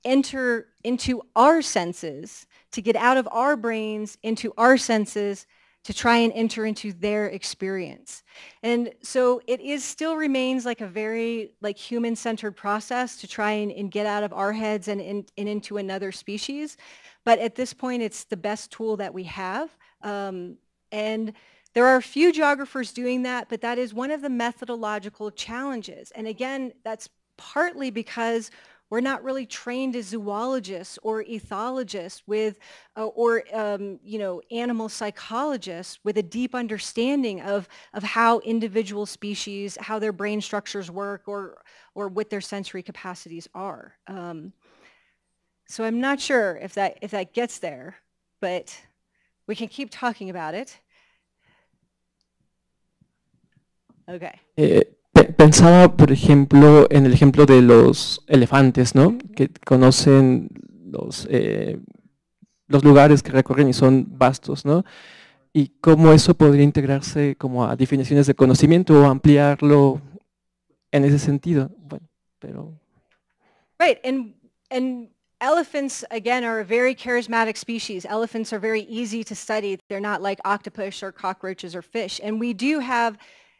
enter into our senses, to get out of our brains into our senses to try and enter into their experience. And so it is still remains like a very like human-centered process to try and, and, get out of our heads and, in, and into another species. But at this point, it's the best tool that we have. Um, and there are a few geographers doing that, but that is one of the methodological challenges. And again, that's partly because we're not really trained as zoologists or ethologists with, uh, or, um, you know, animal psychologists with a deep understanding of, of how individual species, how their brain structures work or, or what their sensory capacities are. Um, so I'm not sure if that, if that gets there, but we can keep talking about it. Okay. Eh, pensaba, por ejemplo, en el ejemplo de los elefantes, ¿no? Que conocen los, eh, los lugares que recorren y son vastos, ¿no? Y cómo eso podría integrarse como a definiciones de conocimiento o ampliarlo en ese sentido. Bueno, pero... Right, and, and elephants, again, are a very charismatic species. Elephants are very easy to study. They're not like octopus or cockroaches or fish. And we do have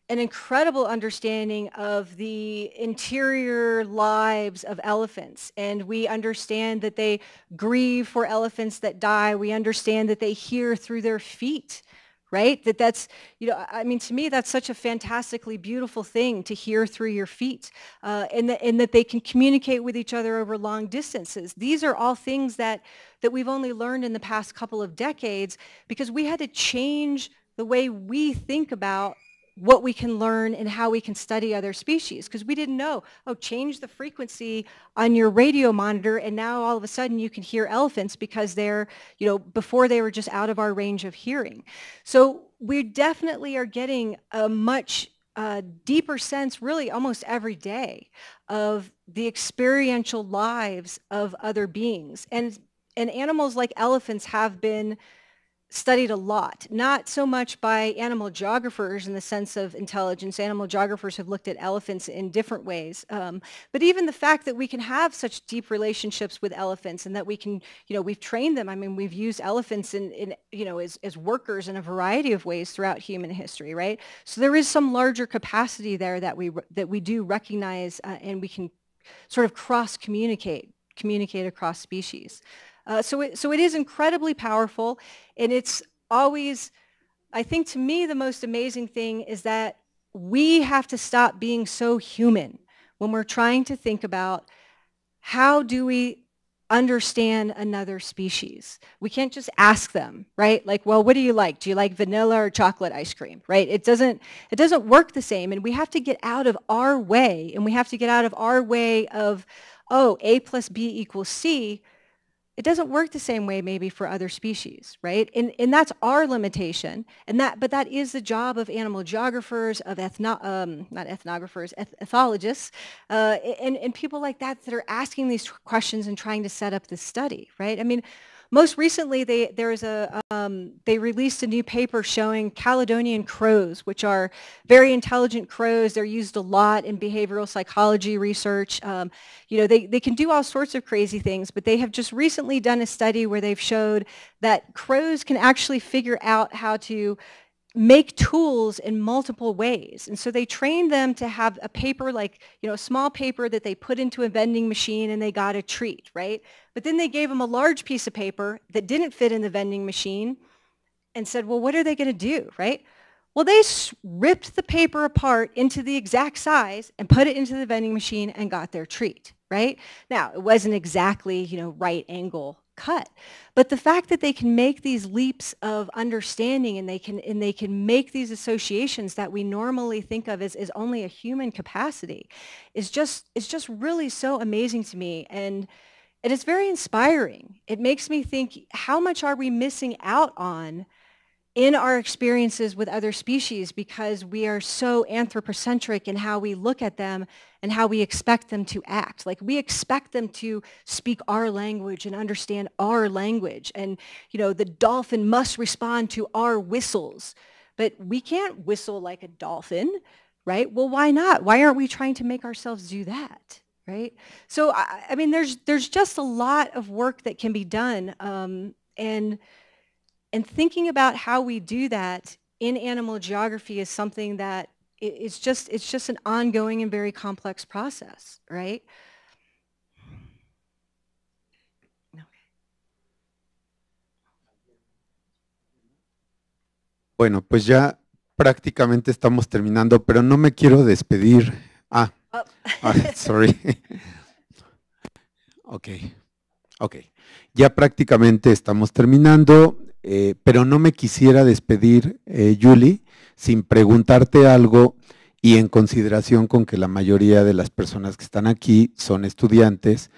an incredible understanding of the interior lives of elephants. And we understand that they grieve for elephants that die. We understand that they hear through their feet, right? That that's, you know, I mean, to me, that's such a fantastically beautiful thing to hear through your feet. Uh, and, that, and that they can communicate with each other over long distances. These are all things that, that we've only learned in the past couple of decades because we had to change the way we think about what we can learn and how we can study other species because we didn't know, oh, change the frequency on your radio monitor and now all of a sudden you can hear elephants because they're, you know, before they were just out of our range of hearing. So we definitely are getting a much uh, deeper sense really almost every day of the experiential lives of other beings. And, and animals like elephants have been studied a lot, not so much by animal geographers in the sense of intelligence. Animal geographers have looked at elephants in different ways. Um, but even the fact that we can have such deep relationships with elephants and that we can, you know, we've trained them. I mean, we've used elephants in, in you know, as, as workers in a variety of ways throughout human history, right? So there is some larger capacity there that we, that we do recognize uh, and we can sort of cross-communicate, communicate across species. Uh, so, it, so it is incredibly powerful, and it's always, I think to me, the most amazing thing is that we have to stop being so human when we're trying to think about how do we understand another species. We can't just ask them, right? Like, well, what do you like? Do you like vanilla or chocolate ice cream, right? It doesn't, it doesn't work the same. And we have to get out of our way and we have to get out of our way of, oh, A plus B equals C it doesn't work the same way maybe for other species, right? And, and that's our limitation. And that, but that is the job of animal geographers, of ethno, um, not ethnographers, eth ethologists, uh, and, and people like that that are asking these questions and trying to set up this study, right? I mean, most recently, they, there is a, um, they released a new paper showing Caledonian crows, which are very intelligent crows. They're used a lot in behavioral psychology research. Um, you know, they, they can do all sorts of crazy things, but they have just recently done a study where they've showed that crows can actually figure out how to make tools in multiple ways. And so they trained them to have a paper like, you know, a small paper that they put into a vending machine and they got a treat, right? But then they gave them a large piece of paper that didn't fit in the vending machine and said, well, what are they going to do, right? Well, they ripped the paper apart into the exact size and put it into the vending machine and got their treat, right? Now, it wasn't exactly, you know, right angle cut. But the fact that they can make these leaps of understanding and they can and they can make these associations that we normally think of as, as only a human capacity is just is just really so amazing to me. And and it's very inspiring. It makes me think how much are we missing out on in our experiences with other species because we are so anthropocentric in how we look at them and how we expect them to act. Like we expect them to speak our language and understand our language. And, you know, the dolphin must respond to our whistles. But we can't whistle like a dolphin, right? Well, why not? Why aren't we trying to make ourselves do that? Right? So, I, I mean, there's, there's just a lot of work that can be done. Um, and and thinking about how we do that in animal geography is something that it's just, it's just an ongoing and very complex process, right? Bueno, pues ya prácticamente estamos terminando, pero no me quiero despedir. Ah, oh. ah sorry. ok, ok. Ya prácticamente estamos terminando. Eh, pero no me quisiera despedir, eh, Julie, sin preguntarte algo y en consideración con que la mayoría de las personas que están aquí son estudiantes,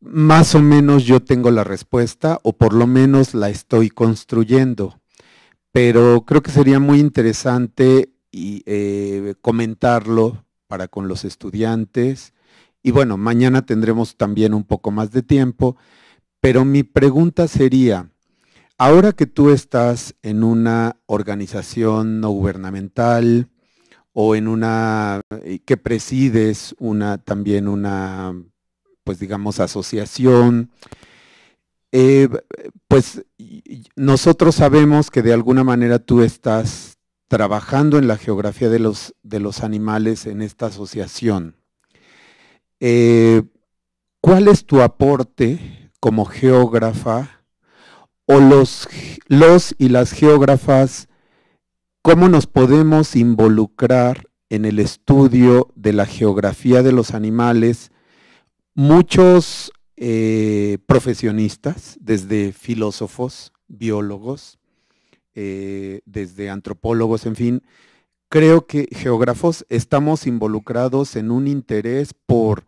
más o menos yo tengo la respuesta o por lo menos la estoy construyendo, pero creo que sería muy interesante eh, comentarlo para con los estudiantes. Y bueno, mañana tendremos también un poco más de tiempo, pero mi pregunta sería, Ahora que tú estás en una organización no gubernamental o en una eh, que presides una también una pues digamos asociación, eh, pues nosotros sabemos que de alguna manera tú estás trabajando en la geografía de los, de los animales en esta asociación. Eh, ¿Cuál es tu aporte como geógrafa o los, los y las geógrafas, cómo nos podemos involucrar en el estudio de la geografía de los animales. Muchos eh, profesionistas, desde filósofos, biólogos, eh, desde antropólogos, en fin, creo que geógrafos estamos involucrados en un interés por,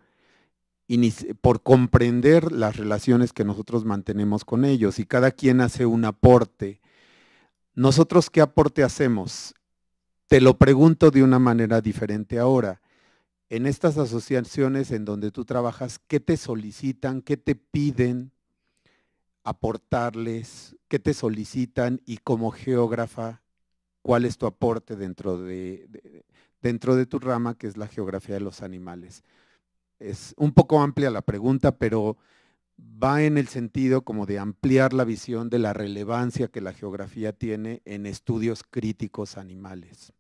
por comprender las relaciones que nosotros mantenemos con ellos y cada quien hace un aporte. ¿Nosotros qué aporte hacemos? Te lo pregunto de una manera diferente ahora. En estas asociaciones en donde tú trabajas, ¿qué te solicitan? ¿Qué te piden aportarles? ¿Qué te solicitan? Y como geógrafa, ¿cuál es tu aporte dentro de, dentro de tu rama, que es la geografía de los animales? Es un poco amplia la pregunta, pero va en el sentido como de ampliar la visión de la relevancia que la geografía tiene en estudios críticos animales.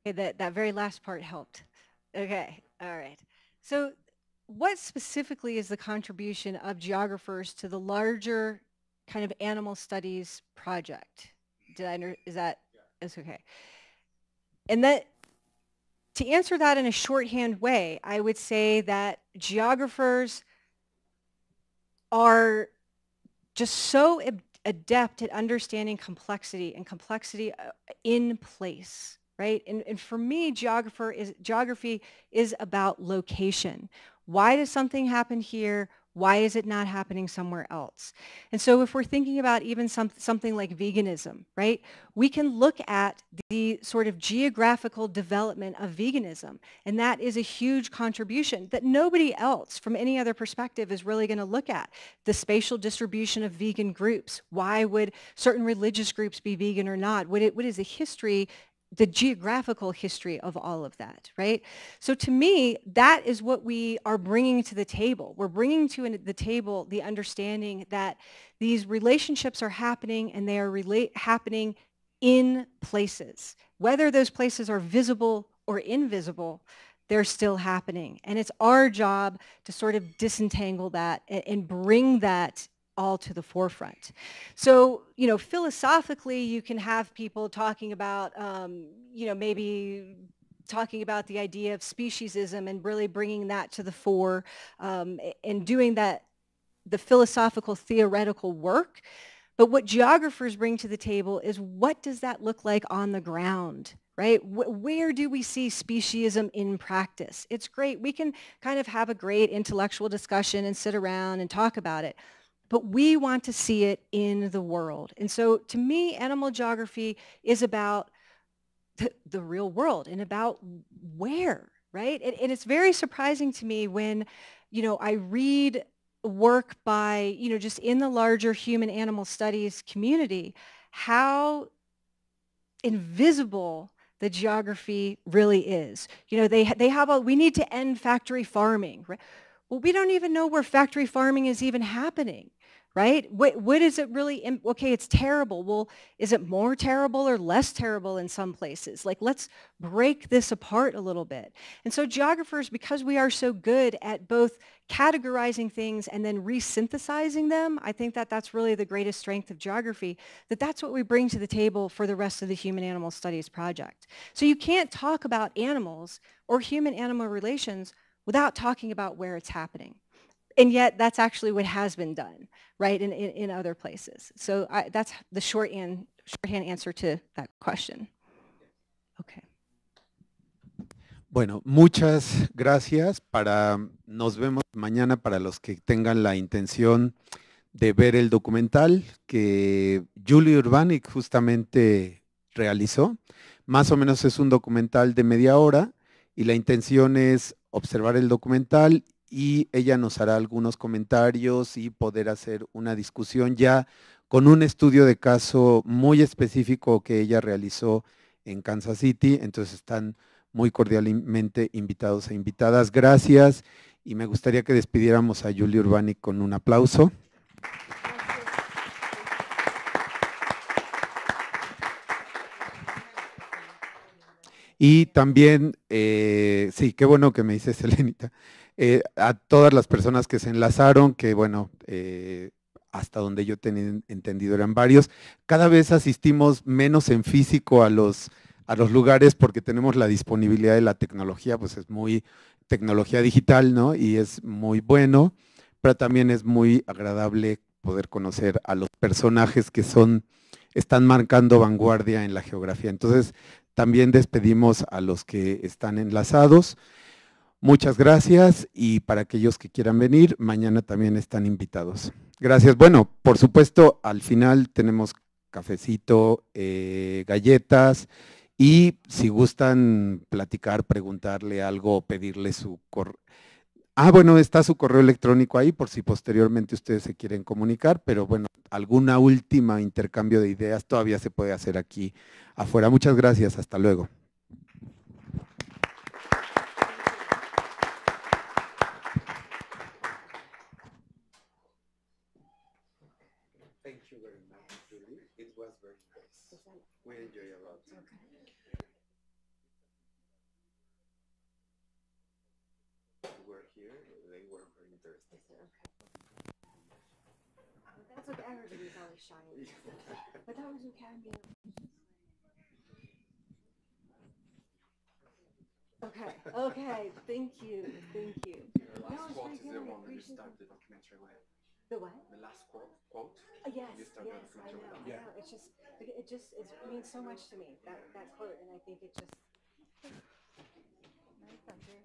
Okay, that, that very last part helped. Okay, all right. So what specifically is the contribution of geographers to the larger kind of animal studies project? Did I, is that, yeah. okay. And that to answer that in a shorthand way, I would say that geographers are just so adept at understanding complexity and complexity uh, in place, right? And, and for me, geographer is, geography is about location. Why does something happen here? Why is it not happening somewhere else? And so if we're thinking about even some, something like veganism, right, we can look at the sort of geographical development of veganism. And that is a huge contribution that nobody else from any other perspective is really going to look at. The spatial distribution of vegan groups. Why would certain religious groups be vegan or not? What, it, what is the history the geographical history of all of that, right? So to me, that is what we are bringing to the table. We're bringing to the table the understanding that these relationships are happening and they are relate happening in places. Whether those places are visible or invisible, they're still happening. And it's our job to sort of disentangle that and bring that all to the forefront. So, you know, philosophically, you can have people talking about, um, you know, maybe talking about the idea of speciesism and really bringing that to the fore um, and doing that, the philosophical theoretical work. But what geographers bring to the table is what does that look like on the ground? right? where do we see speciesism in practice? It's great. We can kind of have a great intellectual discussion and sit around and talk about it but we want to see it in the world. And so to me, animal geography is about the, the real world and about where, right? And, and it's very surprising to me when, you know, I read work by, you know, just in the larger human animal studies community, how invisible the geography really is. You know, they, they have a, we need to end factory farming, right? Well, we don't even know where factory farming is even happening right? What, what is it really, okay, it's terrible. Well, is it more terrible or less terrible in some places? Like, let's break this apart a little bit. And so geographers, because we are so good at both categorizing things and then resynthesizing them, I think that that's really the greatest strength of geography, that that's what we bring to the table for the rest of the Human Animal Studies project. So you can't talk about animals or human-animal relations without talking about where it's happening and yet that's actually what has been done, right, in, in, in other places. So I, that's the short and, shorthand answer to that question. Okay. Bueno, muchas gracias. Para, nos vemos mañana para los que tengan la intención de ver el documental que Julie Urbanic justamente realizó. Más o menos es un documental de media hora y la intención es observar el documental y ella nos hará algunos comentarios y poder hacer una discusión ya con un estudio de caso muy específico que ella realizó en Kansas City. Entonces están muy cordialmente invitados e invitadas. Gracias y me gustaría que despidiéramos a Julie Urbani con un aplauso. Y también, eh, sí, qué bueno que me dices, Elenita. Eh, a todas las personas que se enlazaron, que bueno, eh, hasta donde yo tenía entendido eran varios. Cada vez asistimos menos en físico a los, a los lugares porque tenemos la disponibilidad de la tecnología, pues es muy tecnología digital, ¿no? Y es muy bueno, pero también es muy agradable poder conocer a los personajes que son están marcando vanguardia en la geografía. Entonces, también despedimos a los que están enlazados. Muchas gracias y para aquellos que quieran venir, mañana también están invitados. Gracias. Bueno, por supuesto, al final tenemos cafecito, eh, galletas y si gustan platicar, preguntarle algo, pedirle su correo. Ah, bueno, está su correo electrónico ahí por si posteriormente ustedes se quieren comunicar, pero bueno, alguna última intercambio de ideas todavía se puede hacer aquí afuera. Muchas gracias, hasta luego. That's what everybody's always shy. But that was okay. Okay, okay, thank you, thank you. The No, it's very good. I appreciate it. the documentary with. The what? The last quote. quote. Uh, Yes, yes, started I know, documentary I know. It's just, it it just, it means so much to me, that, that quote, and I think it just. Nice up there.